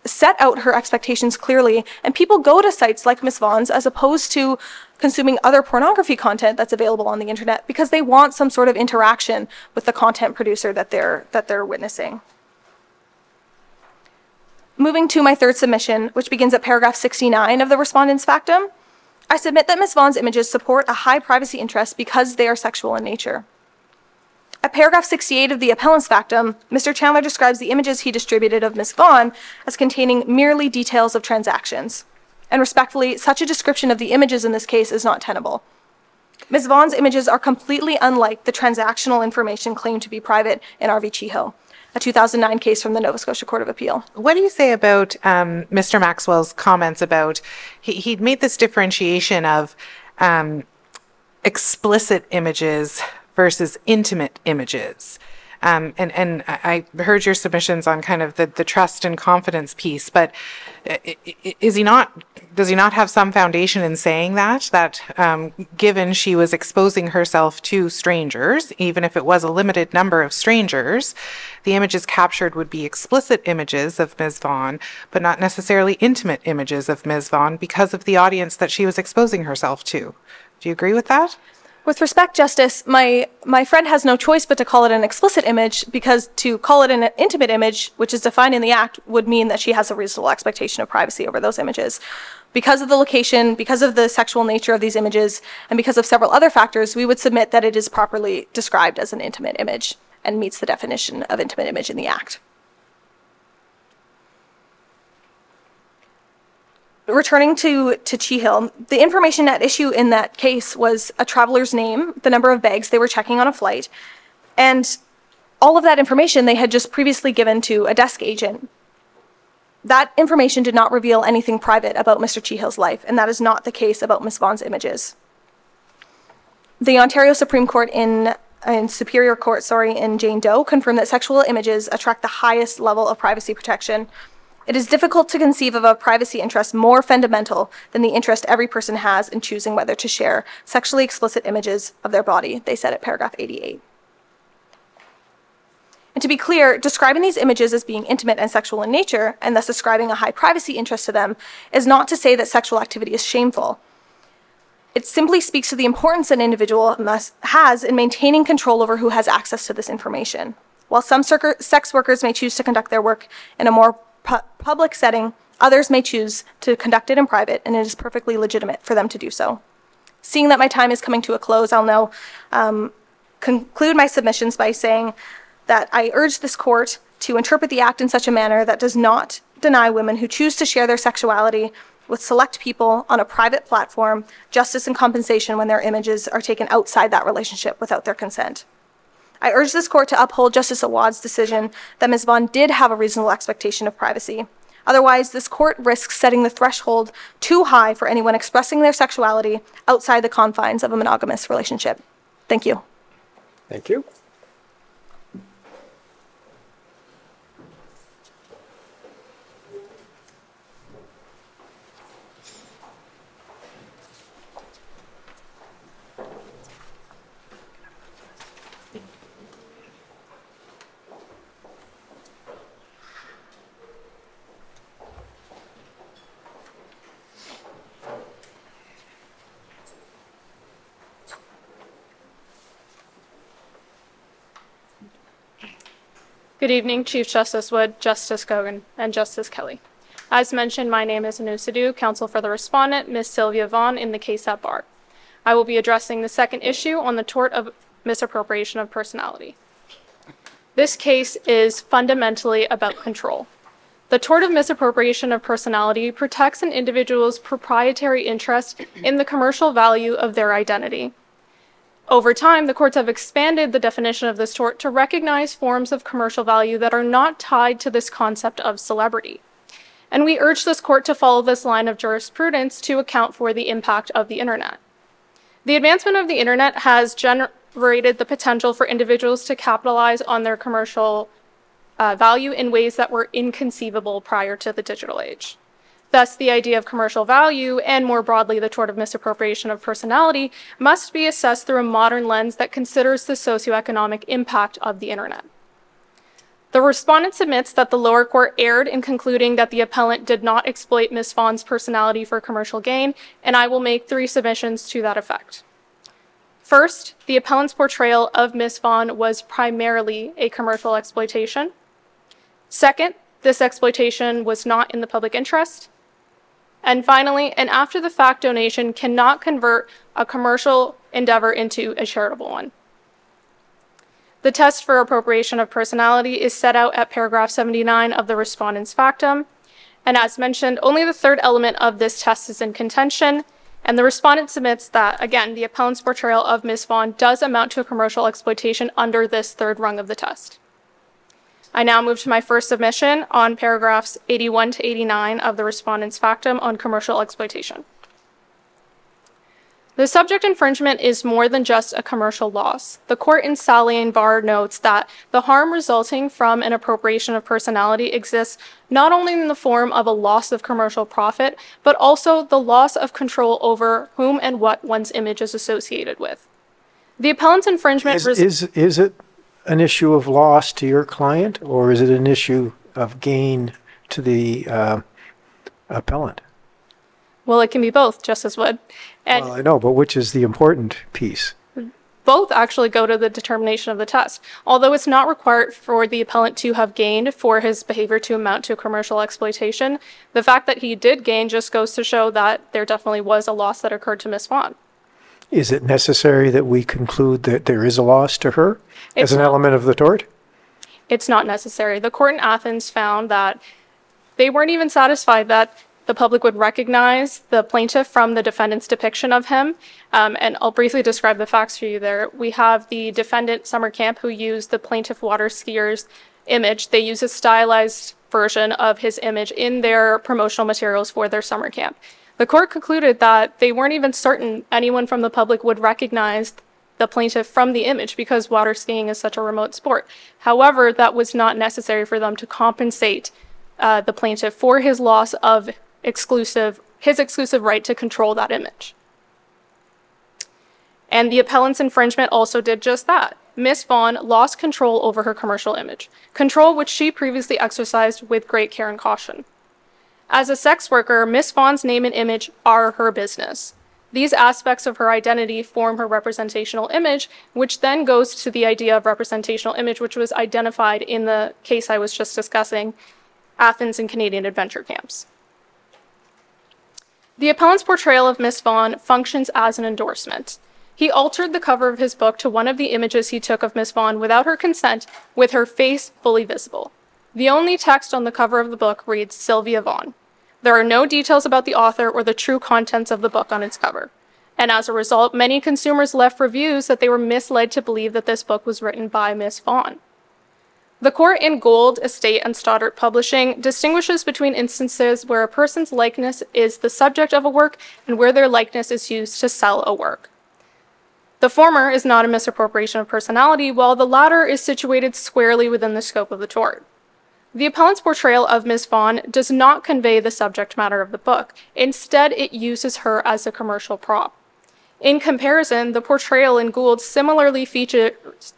set out her expectations clearly, and people go to sites like Ms. Vaughn's as opposed to consuming other pornography content that's available on the internet because they want some sort of interaction with the content producer that they're that they're witnessing. Moving to my third submission, which begins at paragraph 69 of the respondent's factum, I submit that Ms. Vaughn's images support a high privacy interest because they are sexual in nature. At paragraph 68 of the appellant's factum, Mr. Chandler describes the images he distributed of Ms. Vaughn as containing merely details of transactions. And respectfully, such a description of the images in this case is not tenable. Ms. Vaughn's images are completely unlike the transactional information claimed to be private in RV Chehil, a 2009 case from the Nova Scotia Court of Appeal. What do you say about um, Mr. Maxwell's comments about he, he'd made this differentiation of um, explicit images versus intimate images? Um, and, and I heard your submissions on kind of the, the trust and confidence piece, but is he not, does he not have some foundation in saying that? That, um, given she was exposing herself to strangers, even if it was a limited number of strangers, the images captured would be explicit images of Ms. Vaughn, but not necessarily intimate images of Ms. Vaughn because of the audience that she was exposing herself to. Do you agree with that? With respect, Justice, my, my friend has no choice but to call it an explicit image because to call it an intimate image, which is defined in the Act, would mean that she has a reasonable expectation of privacy over those images. Because of the location, because of the sexual nature of these images, and because of several other factors, we would submit that it is properly described as an intimate image and meets the definition of intimate image in the Act. Returning to to Chehil, the information at issue in that case was a traveler's name, the number of bags they were checking on a flight, and all of that information they had just previously given to a desk agent. That information did not reveal anything private about Mr. Chehil's life, and that is not the case about Ms. Vaughn's images. The Ontario Supreme Court in in Superior Court, sorry, in Jane Doe confirmed that sexual images attract the highest level of privacy protection it is difficult to conceive of a privacy interest more fundamental than the interest every person has in choosing whether to share sexually explicit images of their body, they said at paragraph 88. And to be clear, describing these images as being intimate and sexual in nature, and thus ascribing a high privacy interest to them, is not to say that sexual activity is shameful. It simply speaks to the importance an individual must, has in maintaining control over who has access to this information. While some sex workers may choose to conduct their work in a more pu- public setting, others may choose to conduct it in private, and it is perfectly legitimate for them to do so. Seeing that my time is coming to a close, I'll now um, conclude my submissions by saying that I urge this court to interpret the act in such a manner that does not deny women who choose to share their sexuality with select people on a private platform justice and compensation when their images are taken outside that relationship without their consent. I urge this court to uphold Justice Awad's decision that Ms. Vaughn did have a reasonable expectation of privacy. Otherwise, this court risks setting the threshold too high for anyone expressing their sexuality outside the confines of a monogamous relationship. Thank you. Thank you. Good evening, Chief Justice Wood, Justice Gogan, and Justice Kelly. As mentioned, my name is Anu Sidhu, counsel for the respondent, Ms. Sylvia Vaughn, in the case at bar. I will be addressing the second issue on the tort of misappropriation of personality. This case is fundamentally about control. The tort of misappropriation of personality protects an individual's proprietary interest in the commercial value of their identity. Over time, the courts have expanded the definition of this tort to recognize forms of commercial value that are not tied to this concept of celebrity. And we urge this court to follow this line of jurisprudence to account for the impact of the internet. The advancement of the internet has generated the potential for individuals to capitalize on their commercial uh, value in ways that were inconceivable prior to the digital age. Thus, the idea of commercial value, and more broadly, the tort of misappropriation of personality, must be assessed through a modern lens that considers the socioeconomic impact of the internet. The respondent submits that the lower court erred in concluding that the appellant did not exploit Ms. Vaughn's personality for commercial gain, and I will make three submissions to that effect. First, the appellant's portrayal of Ms. Vaughn was primarily a commercial exploitation. Second, this exploitation was not in the public interest. And finally, an after the fact donation cannot convert a commercial endeavor into a charitable one. The test for appropriation of personality is set out at paragraph 79 of the respondent's factum. And as mentioned, only the third element of this test is in contention. And the respondent submits that, again, the appellant's portrayal of Ms. Vaughn does amount to a commercial exploitation under this third rung of the test. I now move to my first submission on paragraphs 81 to 89 of the respondent's factum on commercial exploitation. The subject infringement is more than just a commercial loss. The court in Sally and Barr notes that the harm resulting from an appropriation of personality exists not only in the form of a loss of commercial profit, but also the loss of control over whom and what one's image is associated with. The appellant's infringement Is, is, is it an issue of loss to your client or is it an issue of gain to the uh, appellant? well, it can be both, Justice Wood. And Well, I know, but which is the important piece? both actually go to the determination of the test. Although it's not required for the appellant to have gained for his behavior to amount to commercial exploitation, the fact that he did gain just goes to show that there definitely was a loss that occurred to Miss Vaughn. Is it necessary that we conclude that there is a loss to her It's as an not. element of the tort? It's not necessary. The court in Athans found that they weren't even satisfied that the public would recognize the plaintiff from the defendant's depiction of him. Um, and I'll briefly describe the facts for you there. We have the defendant, Summer Camp, who used the plaintiff water skier's image. They use a stylized version of his image in their promotional materials for their summer camp. The court concluded that they weren't even certain anyone from the public would recognize the plaintiff from the image because water skiing is such a remote sport. However, that was not necessary for them to compensate uh, the plaintiff for his loss of exclusive his exclusive right to control that image. And the appellant's infringement also did just that. Miss Vaughn lost control over her commercial image, control which she previously exercised with great care and caution. As a sex worker, Miss Vaughn's name and image are her business. These aspects of her identity form her representational image, which then goes to the idea of representational image, which was identified in the case I was just discussing Athans and Canadian adventure camps. The appellant's portrayal of Miss Vaughn functions as an endorsement. He altered the cover of his book to one of the images he took of Miss Vaughn without her consent, with her face fully visible. The only text on the cover of the book reads Sylvia Vaughn. There are no details about the author or the true contents of the book on its cover. And as a result, many consumers left reviews that they were misled to believe that this book was written by Miss Vaughn. The court in Gould, Estate, and Stoddart Publishing distinguishes between instances where a person's likeness is the subject of a work and where their likeness is used to sell a work. The former is not a misappropriation of personality, while the latter is situated squarely within the scope of the tort. The appellant's portrayal of Miss Vaughn does not convey the subject matter of the book. Instead, it uses her as a commercial prop. In comparison, the portrayal in Gould similarly features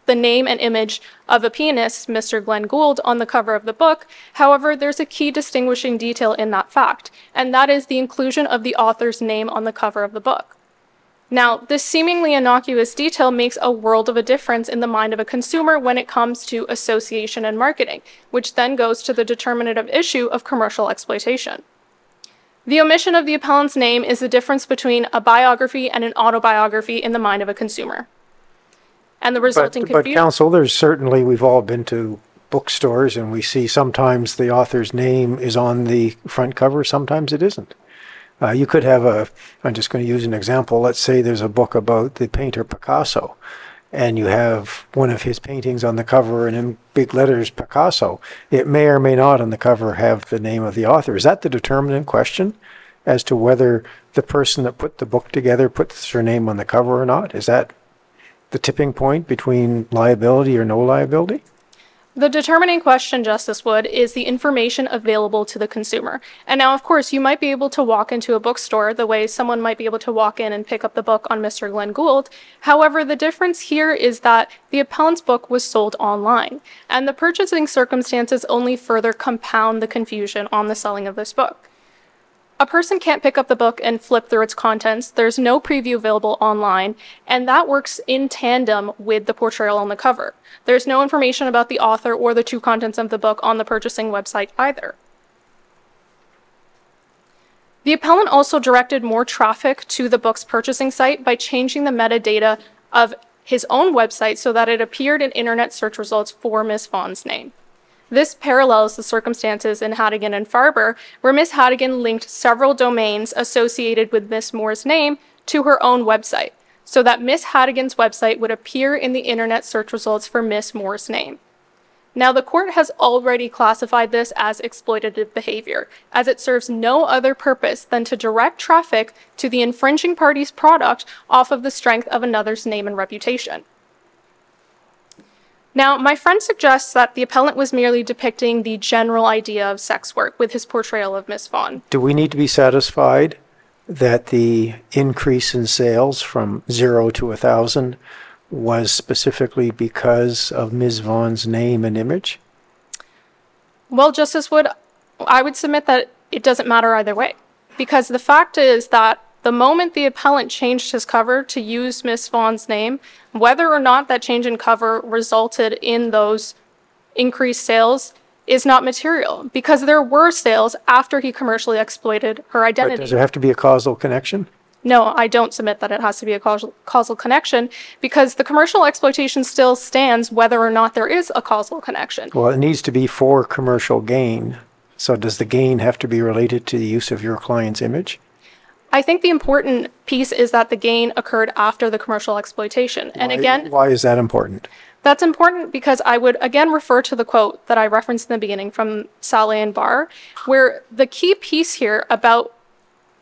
the name and image of a pianist, Mr. Glenn Gould, on the cover of the book. However, there's a key distinguishing detail in that fact, and that is the inclusion of the author's name on the cover of the book. Now, this seemingly innocuous detail makes a world of a difference in the mind of a consumer when it comes to association and marketing, which then goes to the determinative issue of commercial exploitation. The omission of the appellant's name is the difference between a biography and an autobiography in the mind of a consumer. And the But, resulting but confusion. counsel, there's certainly, we've all been to bookstores and we see sometimes the author's name is on the front cover, sometimes it isn't. Uh, you could have a, I'm just going to use an example. Let's say there's a book about the painter Picasso, and you have one of his paintings on the cover and in big letters Picasso. It may or may not on the cover have the name of the author. Is that the determinant question as to whether the person that put the book together puts her name on the cover or not? Is that the tipping point between liability or no liability? The determining question, Justice Wood, is the information available to the consumer. And now, of course, you might be able to walk into a bookstore the way someone might be able to walk in and pick up the book on Mr. Glenn Gould. However, the difference here is that the appellant's book was sold online, and the purchasing circumstances only further compound the confusion on the selling of this book. A person can't pick up the book and flip through its contents. There's no preview available online, and that works in tandem with the portrayal on the cover. There's no information about the author or the two contents of the book on the purchasing website either. The appellant also directed more traffic to the book's purchasing site by changing the metadata of his own website so that it appeared in internet search results for Miss Vaughn's name. This parallels the circumstances in Haddigan and Farber, where Miss Haddigan linked several domains associated with Miss Moore's name to her own website, so that Miss Haddigan's website would appear in the internet search results for Miss Moore's name. Now, the court has already classified this as exploitative behavior, as it serves no other purpose than to direct traffic to the infringing party's product off of the strength of another's name and reputation. Now, my friend suggests that the appellant was merely depicting the general idea of sex work with his portrayal of Miss Vaughn. Do we need to be satisfied that the increase in sales from zero to a thousand was specifically because of Ms. Vaughn's name and image? Well, Justice Wood, I would submit that it doesn't matter either way. Because the fact is that the moment the appellant changed his cover to use Miss Vaughn's name, whether or not that change in cover resulted in those increased sales is not material because there were sales after he commercially exploited her But identity. does there have to be a causal connection? No, I don't submit that it has to be a causal, causal connection because the commercial exploitation still stands whether or not there is a causal connection. Well, it needs to be for commercial gain. So does the gain have to be related to the use of your client's image? I think the important piece is that the gain occurred after the commercial exploitation. And Why- again, Why is that important? That's important because I would again refer to the quote that I referenced in the beginning from Saleh and Barr, where the key piece here about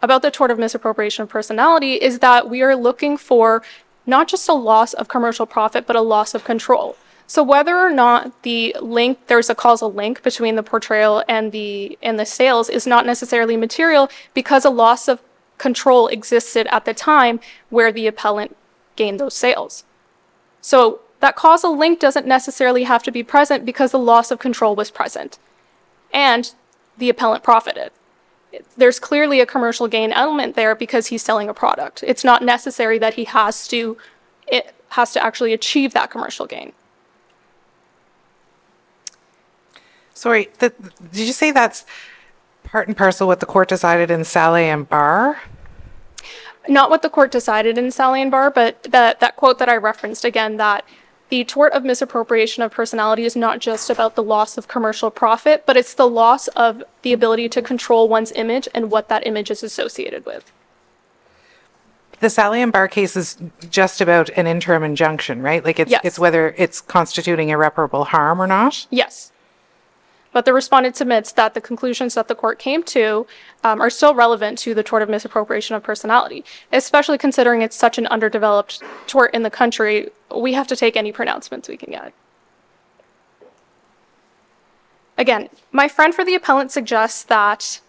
about the tort of misappropriation of personality is that we are looking for not just a loss of commercial profit, but a loss of control. So whether or not the link there's a causal link between the portrayal and the and the sales is not necessarily material because a loss of control existed at the time where the appellant gained those sales. So that causal link doesn't necessarily have to be present because the loss of control was present and the appellant profited. There's clearly a commercial gain element there because he's selling a product. It's not necessary that he has to it has to actually achieve that commercial gain. Sorry, the, did you say that's part and parcel what the court decided in Saleh and Barr? Not what the court decided in Sally and Barr, but that that quote that I referenced again that the tort of misappropriation of personality is not just about the loss of commercial profit, but it's the loss of the ability to control one's image and what that image is associated with. The Saleh and Barr case is just about an interim injunction, right? Like it's Yes. it's whether it's constituting irreparable harm or not. Yes. But the respondent submits that the conclusions that the court came to um, are still relevant to the tort of misappropriation of personality, especially considering it's such an underdeveloped tort in the country. We have to take any pronouncements we can get. Again, my friend for the appellant suggests that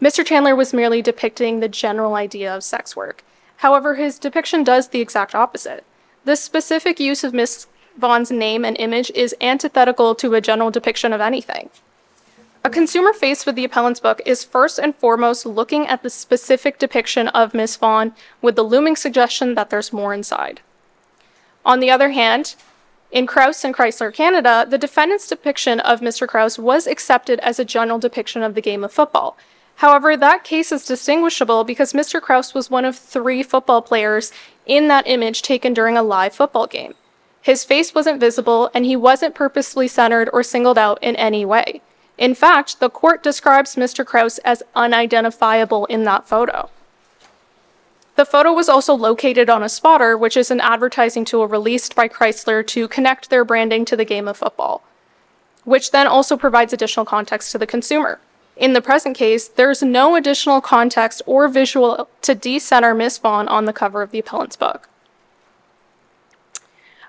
Mr. Chandler was merely depicting the general idea of sex work. However, his depiction does the exact opposite. The specific use of Miss Vaughn's name and image is antithetical to a general depiction of anything. A consumer faced with the appellant's book is first and foremost looking at the specific depiction of Miss Vaughn with the looming suggestion that there's more inside. On the other hand, in Krouse and Chrysler Canada, the defendant's depiction of Mr. Krouse was accepted as a general depiction of the game of football. However, that case is distinguishable because Mr. Krouse was one of three football players in that image taken during a live football game. His face wasn't visible and he wasn't purposely centered or singled out in any way. In fact, the court describes Mr. Krouse as unidentifiable in that photo. The photo was also located on a spotter, which is an advertising tool released by Chrysler to connect their branding to the game of football, which then also provides additional context to the consumer. In the present case, there's no additional context or visual to decenter Miss Vaughn on the cover of the appellant's book.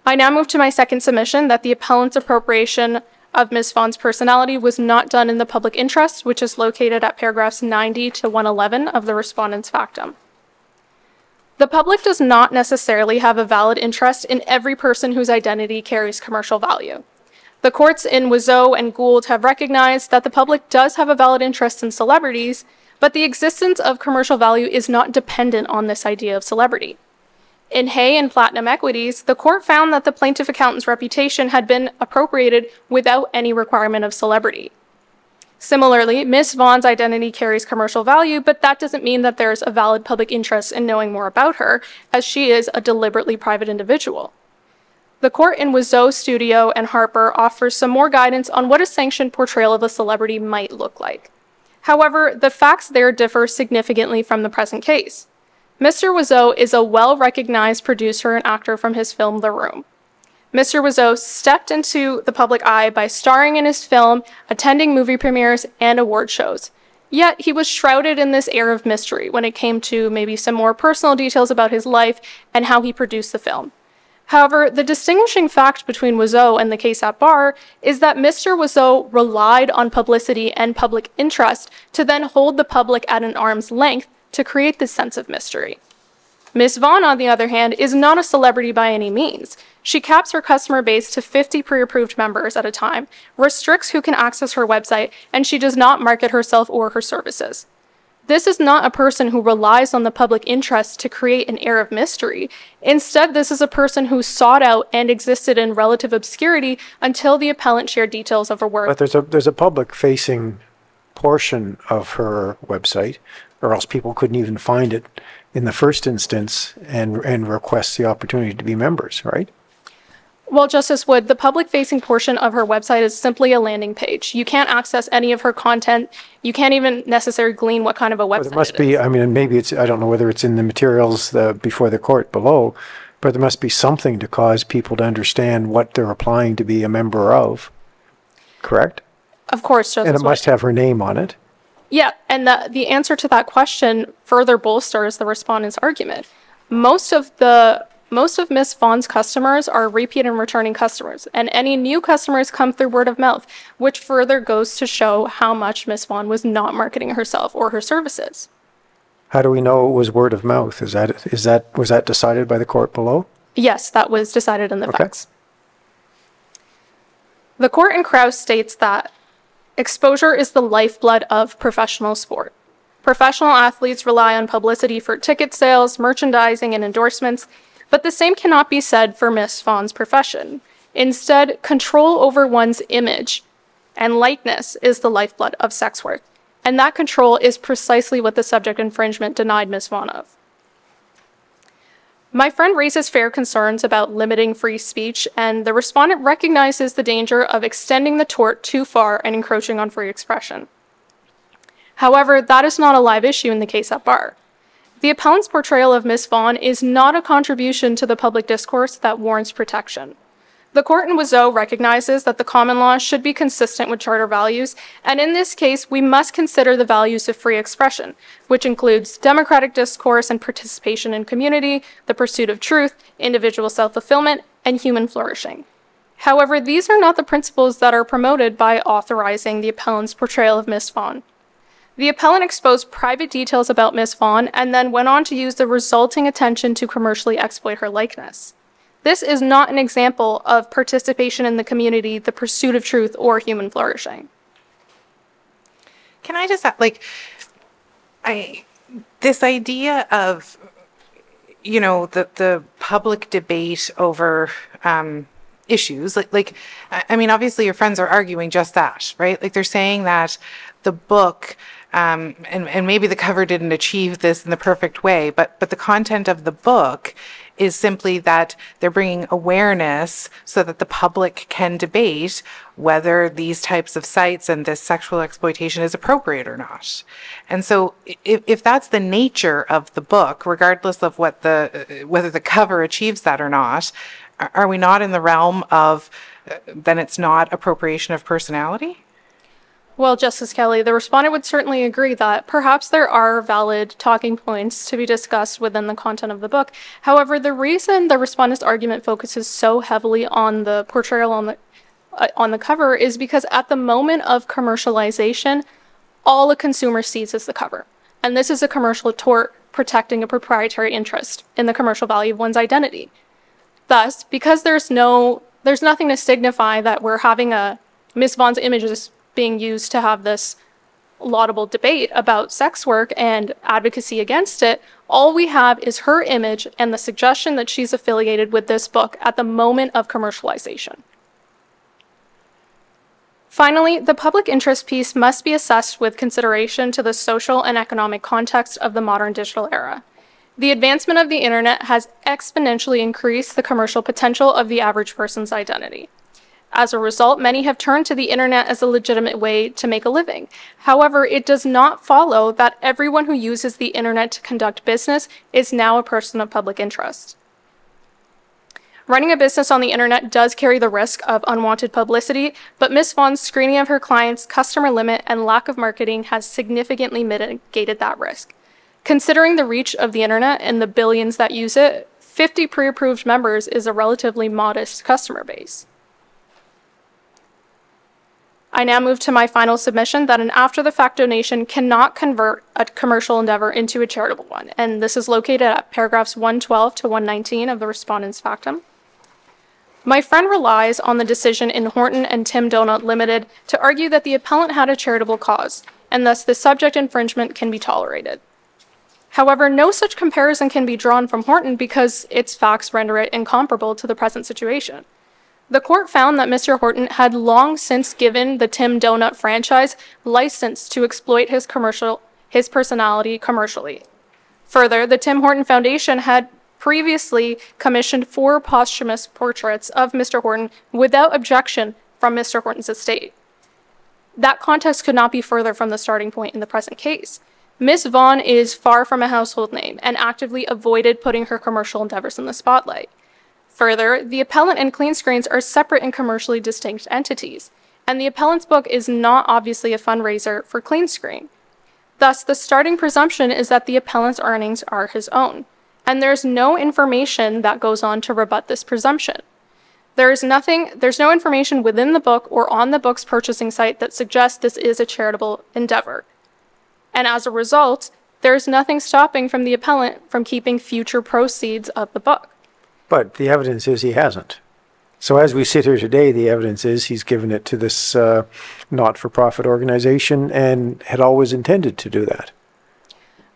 I now move to my second submission that the appellant's appropriation of Ms. Vaughn's personality was not done in the public interest, which is located at paragraphs 90 to 111 of the respondent's factum. The public does not necessarily have a valid interest in every person whose identity carries commercial value. The courts in Wiseau and Gould have recognized that the public does have a valid interest in celebrities, but the existence of commercial value is not dependent on this idea of celebrity. In Hay and Platinum Equities, the court found that the plaintiff accountant's reputation had been appropriated without any requirement of celebrity. Similarly, Miss Vaughn's identity carries commercial value, but that doesn't mean that there's a valid public interest in knowing more about her, as she is a deliberately private individual. The court in Wiseau Studio and Harper offers some more guidance on what a sanctioned portrayal of a celebrity might look like. However, the facts there differ significantly from the present case. Mr. Wiseau is a well recognized producer and actor from his film The Room. Mr. Wiseau stepped into the public eye by starring in his film, attending movie premieres, and award shows. Yet he was shrouded in this air of mystery when it came to maybe some more personal details about his life and how he produced the film. However, the distinguishing fact between Wiseau and the case at bar is that Mr. Wiseau relied on publicity and public interest to then hold the public at an arm's length to create this sense of mystery. Ms. Vaughn, on the other hand, is not a celebrity by any means. She caps her customer base to 50 pre approved members at a time, restricts who can access her website, and she does not market herself or her services. This is not a person who relies on the public interest to create an air of mystery. Instead, this is a person who sought out and existed in relative obscurity until the appellant shared details of her work. But there's a, there's a public facing portion of her website, or else people couldn't even find it in the first instance and, and request the opportunity to be members, right? Well, Justice Wood, the public facing portion of her website is simply a landing page. You can't access any of her content. You can't even necessarily glean what kind of a website there must it be, is. I mean, maybe it's, I don't know whether it's in the materials uh, before the court below, but there must be something to cause people to understand what they're applying to be a member of, correct? Of course, Justice And it Wood. must have her name on it. Yeah, and the, the answer to that question further bolsters the respondent's argument. Most of the most of Miss Vaughn's customers are repeat and returning customers, and any new customers come through word of mouth, which further goes to show how much Miss Vaughn was not marketing herself or her services. How do we know it was word of mouth? Is that, is that, was that decided by the court below? Yes, that was decided in the Okay. facts. The court in Krouse states that exposure is the lifeblood of professional sport. Professional athletes rely on publicity for ticket sales, merchandising, and endorsements, but the same cannot be said for Miss Vaughn's profession. Instead, control over one's image and likeness is the lifeblood of sex work, and that control is precisely what the subject infringement denied Miss Vaughn of. My friend raises fair concerns about limiting free speech, and the respondent recognizes the danger of extending the tort too far and encroaching on free expression. However, that is not a live issue in the case at bar. The appellant's portrayal of Miss Vaughn is not a contribution to the public discourse that warrants protection. The court in Wiseau recognizes that the common law should be consistent with charter values, and in this case, we must consider the values of free expression, which includes democratic discourse and participation in community, the pursuit of truth, individual self fulfillment, and human flourishing. However, these are not the principles that are promoted by authorizing the appellant's portrayal of Miss Vaughn. The appellant exposed private details about Miss Vaughn and then went on to use the resulting attention to commercially exploit her likeness. This is not an example of participation in the community, the pursuit of truth, or human flourishing. Can I just add, like, I this idea of you know the the public debate over um, issues like like I mean obviously your friends are arguing just that right like they're saying that the book um, and and maybe the cover didn't achieve this in the perfect way but but the content of the book is simply that they're bringing awareness so that the public can debate whether these types of sites and this sexual exploitation is appropriate or not. And so if, if that's the nature of the book, regardless of what the, uh, whether the cover achieves that or not, are we not in the realm of, uh, then it's not appropriation of personality? Well, Justice Kelly, the respondent would certainly agree that perhaps there are valid talking points to be discussed within the content of the book. However, the reason the respondent's argument focuses so heavily on the portrayal on the uh, on the cover is because at the moment of commercialization, all a consumer sees is the cover. And this is a commercial tort protecting a proprietary interest in the commercial value of one's identity. Thus, because there's no there's nothing to signify that we're having a Miss Vaughn's images being used to have this laudable debate about sex work and advocacy against it, all we have is her image and the suggestion that she's affiliated with this book at the moment of commercialization. Finally, the public interest piece must be assessed with consideration to the social and economic context of the modern digital era. The advancement of the internet has exponentially increased the commercial potential of the average person's identity. As a result, many have turned to the internet as a legitimate way to make a living. However, it does not follow that everyone who uses the internet to conduct business is now a person of public interest. Running a business on the internet does carry the risk of unwanted publicity, but Ms. Vaughn's screening of her clients, customer limit, and lack of marketing has significantly mitigated that risk. Considering the reach of the internet and the billions that use it, 50 pre approved members is a relatively modest customer base. I now move to my final submission that an after the fact donation cannot convert a commercial endeavor into a charitable one, and this is located at paragraphs 112 to 119 of the respondent's factum. My friend relies on the decision in Horton and Tim Donut Limited to argue that the appellant had a charitable cause, and thus the subject infringement can be tolerated. However, no such comparison can be drawn from Horton because its facts render it incomparable to the present situation. The court found that Mr. Horton had long since given the Tim Donut franchise license to exploit his commercial his personality commercially. Further, the Tim Horton Foundation had previously commissioned four posthumous portraits of Mr. Horton without objection from Mr. Horton's estate. That context could not be further from the starting point in the present case. Miss Vaughn is far from a household name and actively avoided putting her commercial endeavors in the spotlight. Further, the appellant and clean screens are separate and commercially distinct entities, and the appellant's book is not obviously a fundraiser for clean screen. Thus, the starting presumption is that the appellant's earnings are his own, and there's no information that goes on to rebut this presumption. There is nothing, there's no information within the book or on the book's purchasing site that suggests this is a charitable endeavor. And as a result, there's nothing stopping from the appellant from keeping future proceeds of the book. But the evidence is he hasn't. So as we sit here today, the evidence is he's given it to this uh, not-for-profit organization and had always intended to do that.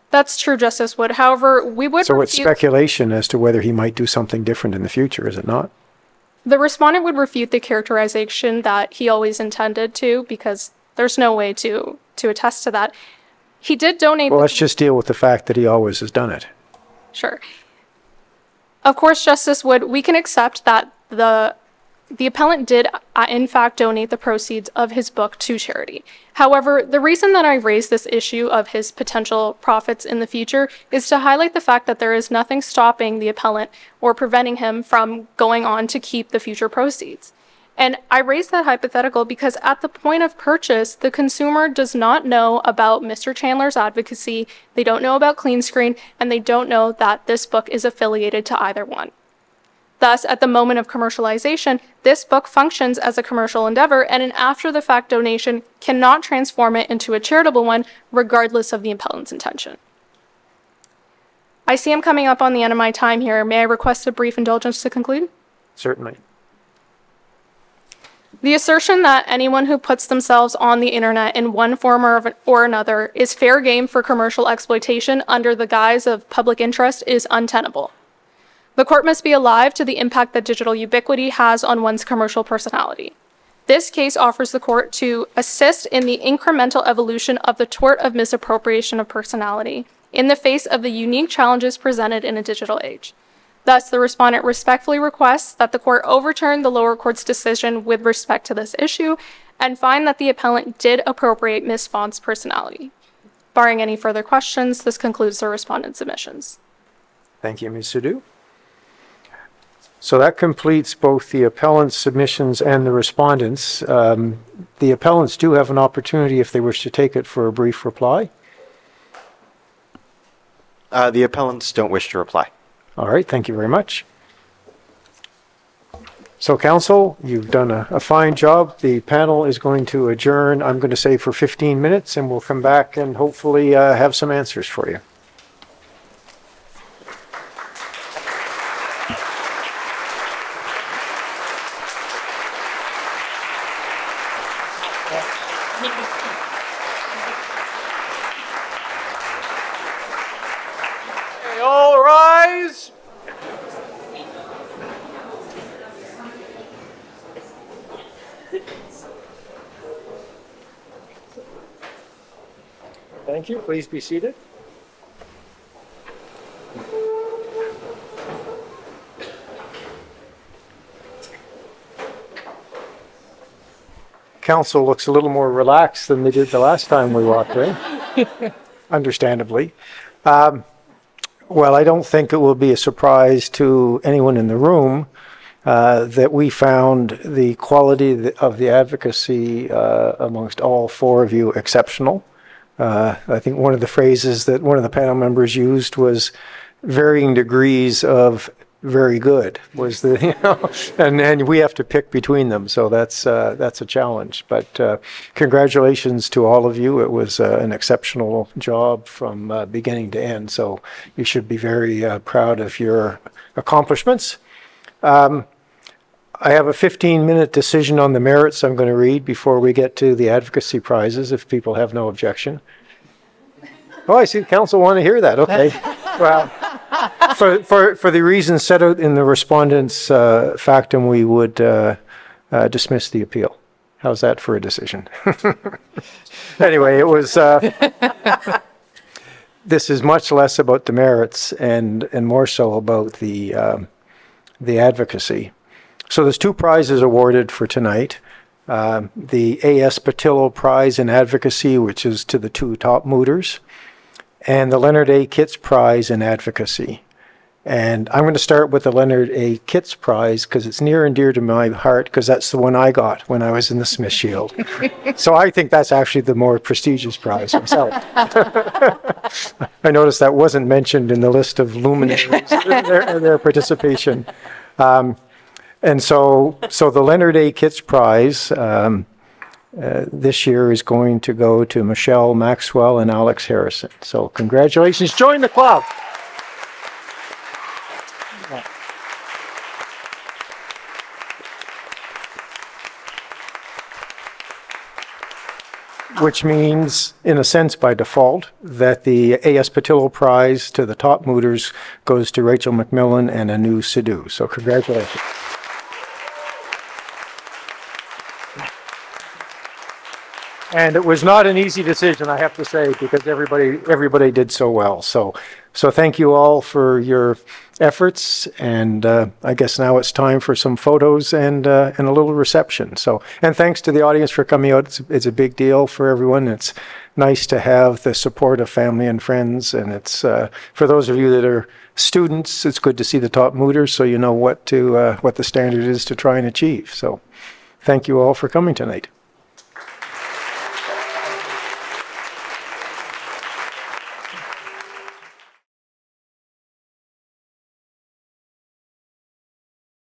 That's true, Justice Wood. However, we would So it's speculation as to whether he might do something different in the future, is it not? The respondent would refute the characterization that he always intended to because there's no way to to attest to that. He did donate Well, let's just deal with the fact that he always has done it. Sure. Of course, Justice Wood, we can accept that the the appellant did uh, in fact donate the proceeds of his book to charity. However, the reason that I raised this issue of his potential profits in the future is to highlight the fact that there is nothing stopping the appellant or preventing him from going on to keep the future proceeds. And I raise that hypothetical because at the point of purchase, the consumer does not know about Mr. Chandler's advocacy, they don't know about Clean Screen, and they don't know that this book is affiliated to either one. Thus, at the moment of commercialization, this book functions as a commercial endeavor, and an after the fact donation cannot transform it into a charitable one, regardless of the appellant's intention. I see I'm coming up on the end of my time here. May I request a brief indulgence to conclude? Certainly. The assertion that anyone who puts themselves on the internet in one form or, or another is fair game for commercial exploitation under the guise of public interest is untenable. The court must be alive to the impact that digital ubiquity has on one's commercial personality. This case offers the court to assist in the incremental evolution of the tort of misappropriation of personality in the face of the unique challenges presented in a digital age. Thus, the respondent respectfully requests that the court overturn the lower court's decision with respect to this issue and find that the appellant did appropriate Ms. Vaughn's personality. Barring any further questions, this concludes the respondent's submissions. Thank you, Ms. Sidhu. So that completes both the appellant's submissions and the respondents. Um, The appellants do have an opportunity, if they wish to take it, for a brief reply. Uh, the appellants don't wish to reply. All right, thank you very much. So counsel, you've done a, a fine job. The panel is going to adjourn, I'm going to say for 15 minutes, and we'll come back and hopefully uh, have some answers for you. Okay, all rise. Thank you, please be seated. Counsel looks a little more relaxed than they did the last time we walked in, understandably. Um, Well, I don't think it will be a surprise to anyone in the room uh, that we found the quality of the advocacy uh, amongst all four of you exceptional. Uh, I think one of the phrases that one of the panel members used was varying degrees of very good was the you know and and we have to pick between them. So that's uh, that's a challenge. But uh, congratulations to all of you. It was uh, an exceptional job from beginning to end. So you should be very proud of your accomplishments. Um, I have a 15 minute decision on the merits I'm going to read before we get to the advocacy prizes if people have no objection oh I see the counsel want to hear that okay well for, for, for the reasons set out in the respondent's uh, factum, we would uh, uh, dismiss the appeal. How's that for a decision? anyway, it was. Uh, this is much less about the merits and and more so about the um, the advocacy. So there's two prizes awarded for tonight. Um, the A.S. Pattillo Prize in Advocacy, which is to the two top mooters, and the Leonard A. Kitz Prize in Advocacy. And I'm going to start with the Leonard A. Kitz Prize because it's near and dear to my heart because that's the one I got when I was in the Smith Shield. so I think that's actually the more prestigious prize myself. I noticed that wasn't mentioned in the list of luminaries their, their participation. Um, and so, so the Leonard A. Kitz Prize um, uh, this year is going to go to Michelle Maxwell and Alex Harrison. So congratulations. Join the club. Which means, in a sense by default, that the A.S. Pattillo Prize to the top mooters goes to Rachel McMillan and Anu Sidhu. So congratulations. And it was not an easy decision, I have to say, because everybody, everybody did so well. So, so thank you all for your efforts. And uh, I guess now it's time for some photos and, uh, and a little reception. So, and thanks to the audience for coming out. It's, it's a big deal for everyone. It's nice to have the support of family and friends. And it's, uh, for those of you that are students, it's good to see the top mooters so you know what to, uh, what the standard is to try and achieve. So thank you all for coming tonight.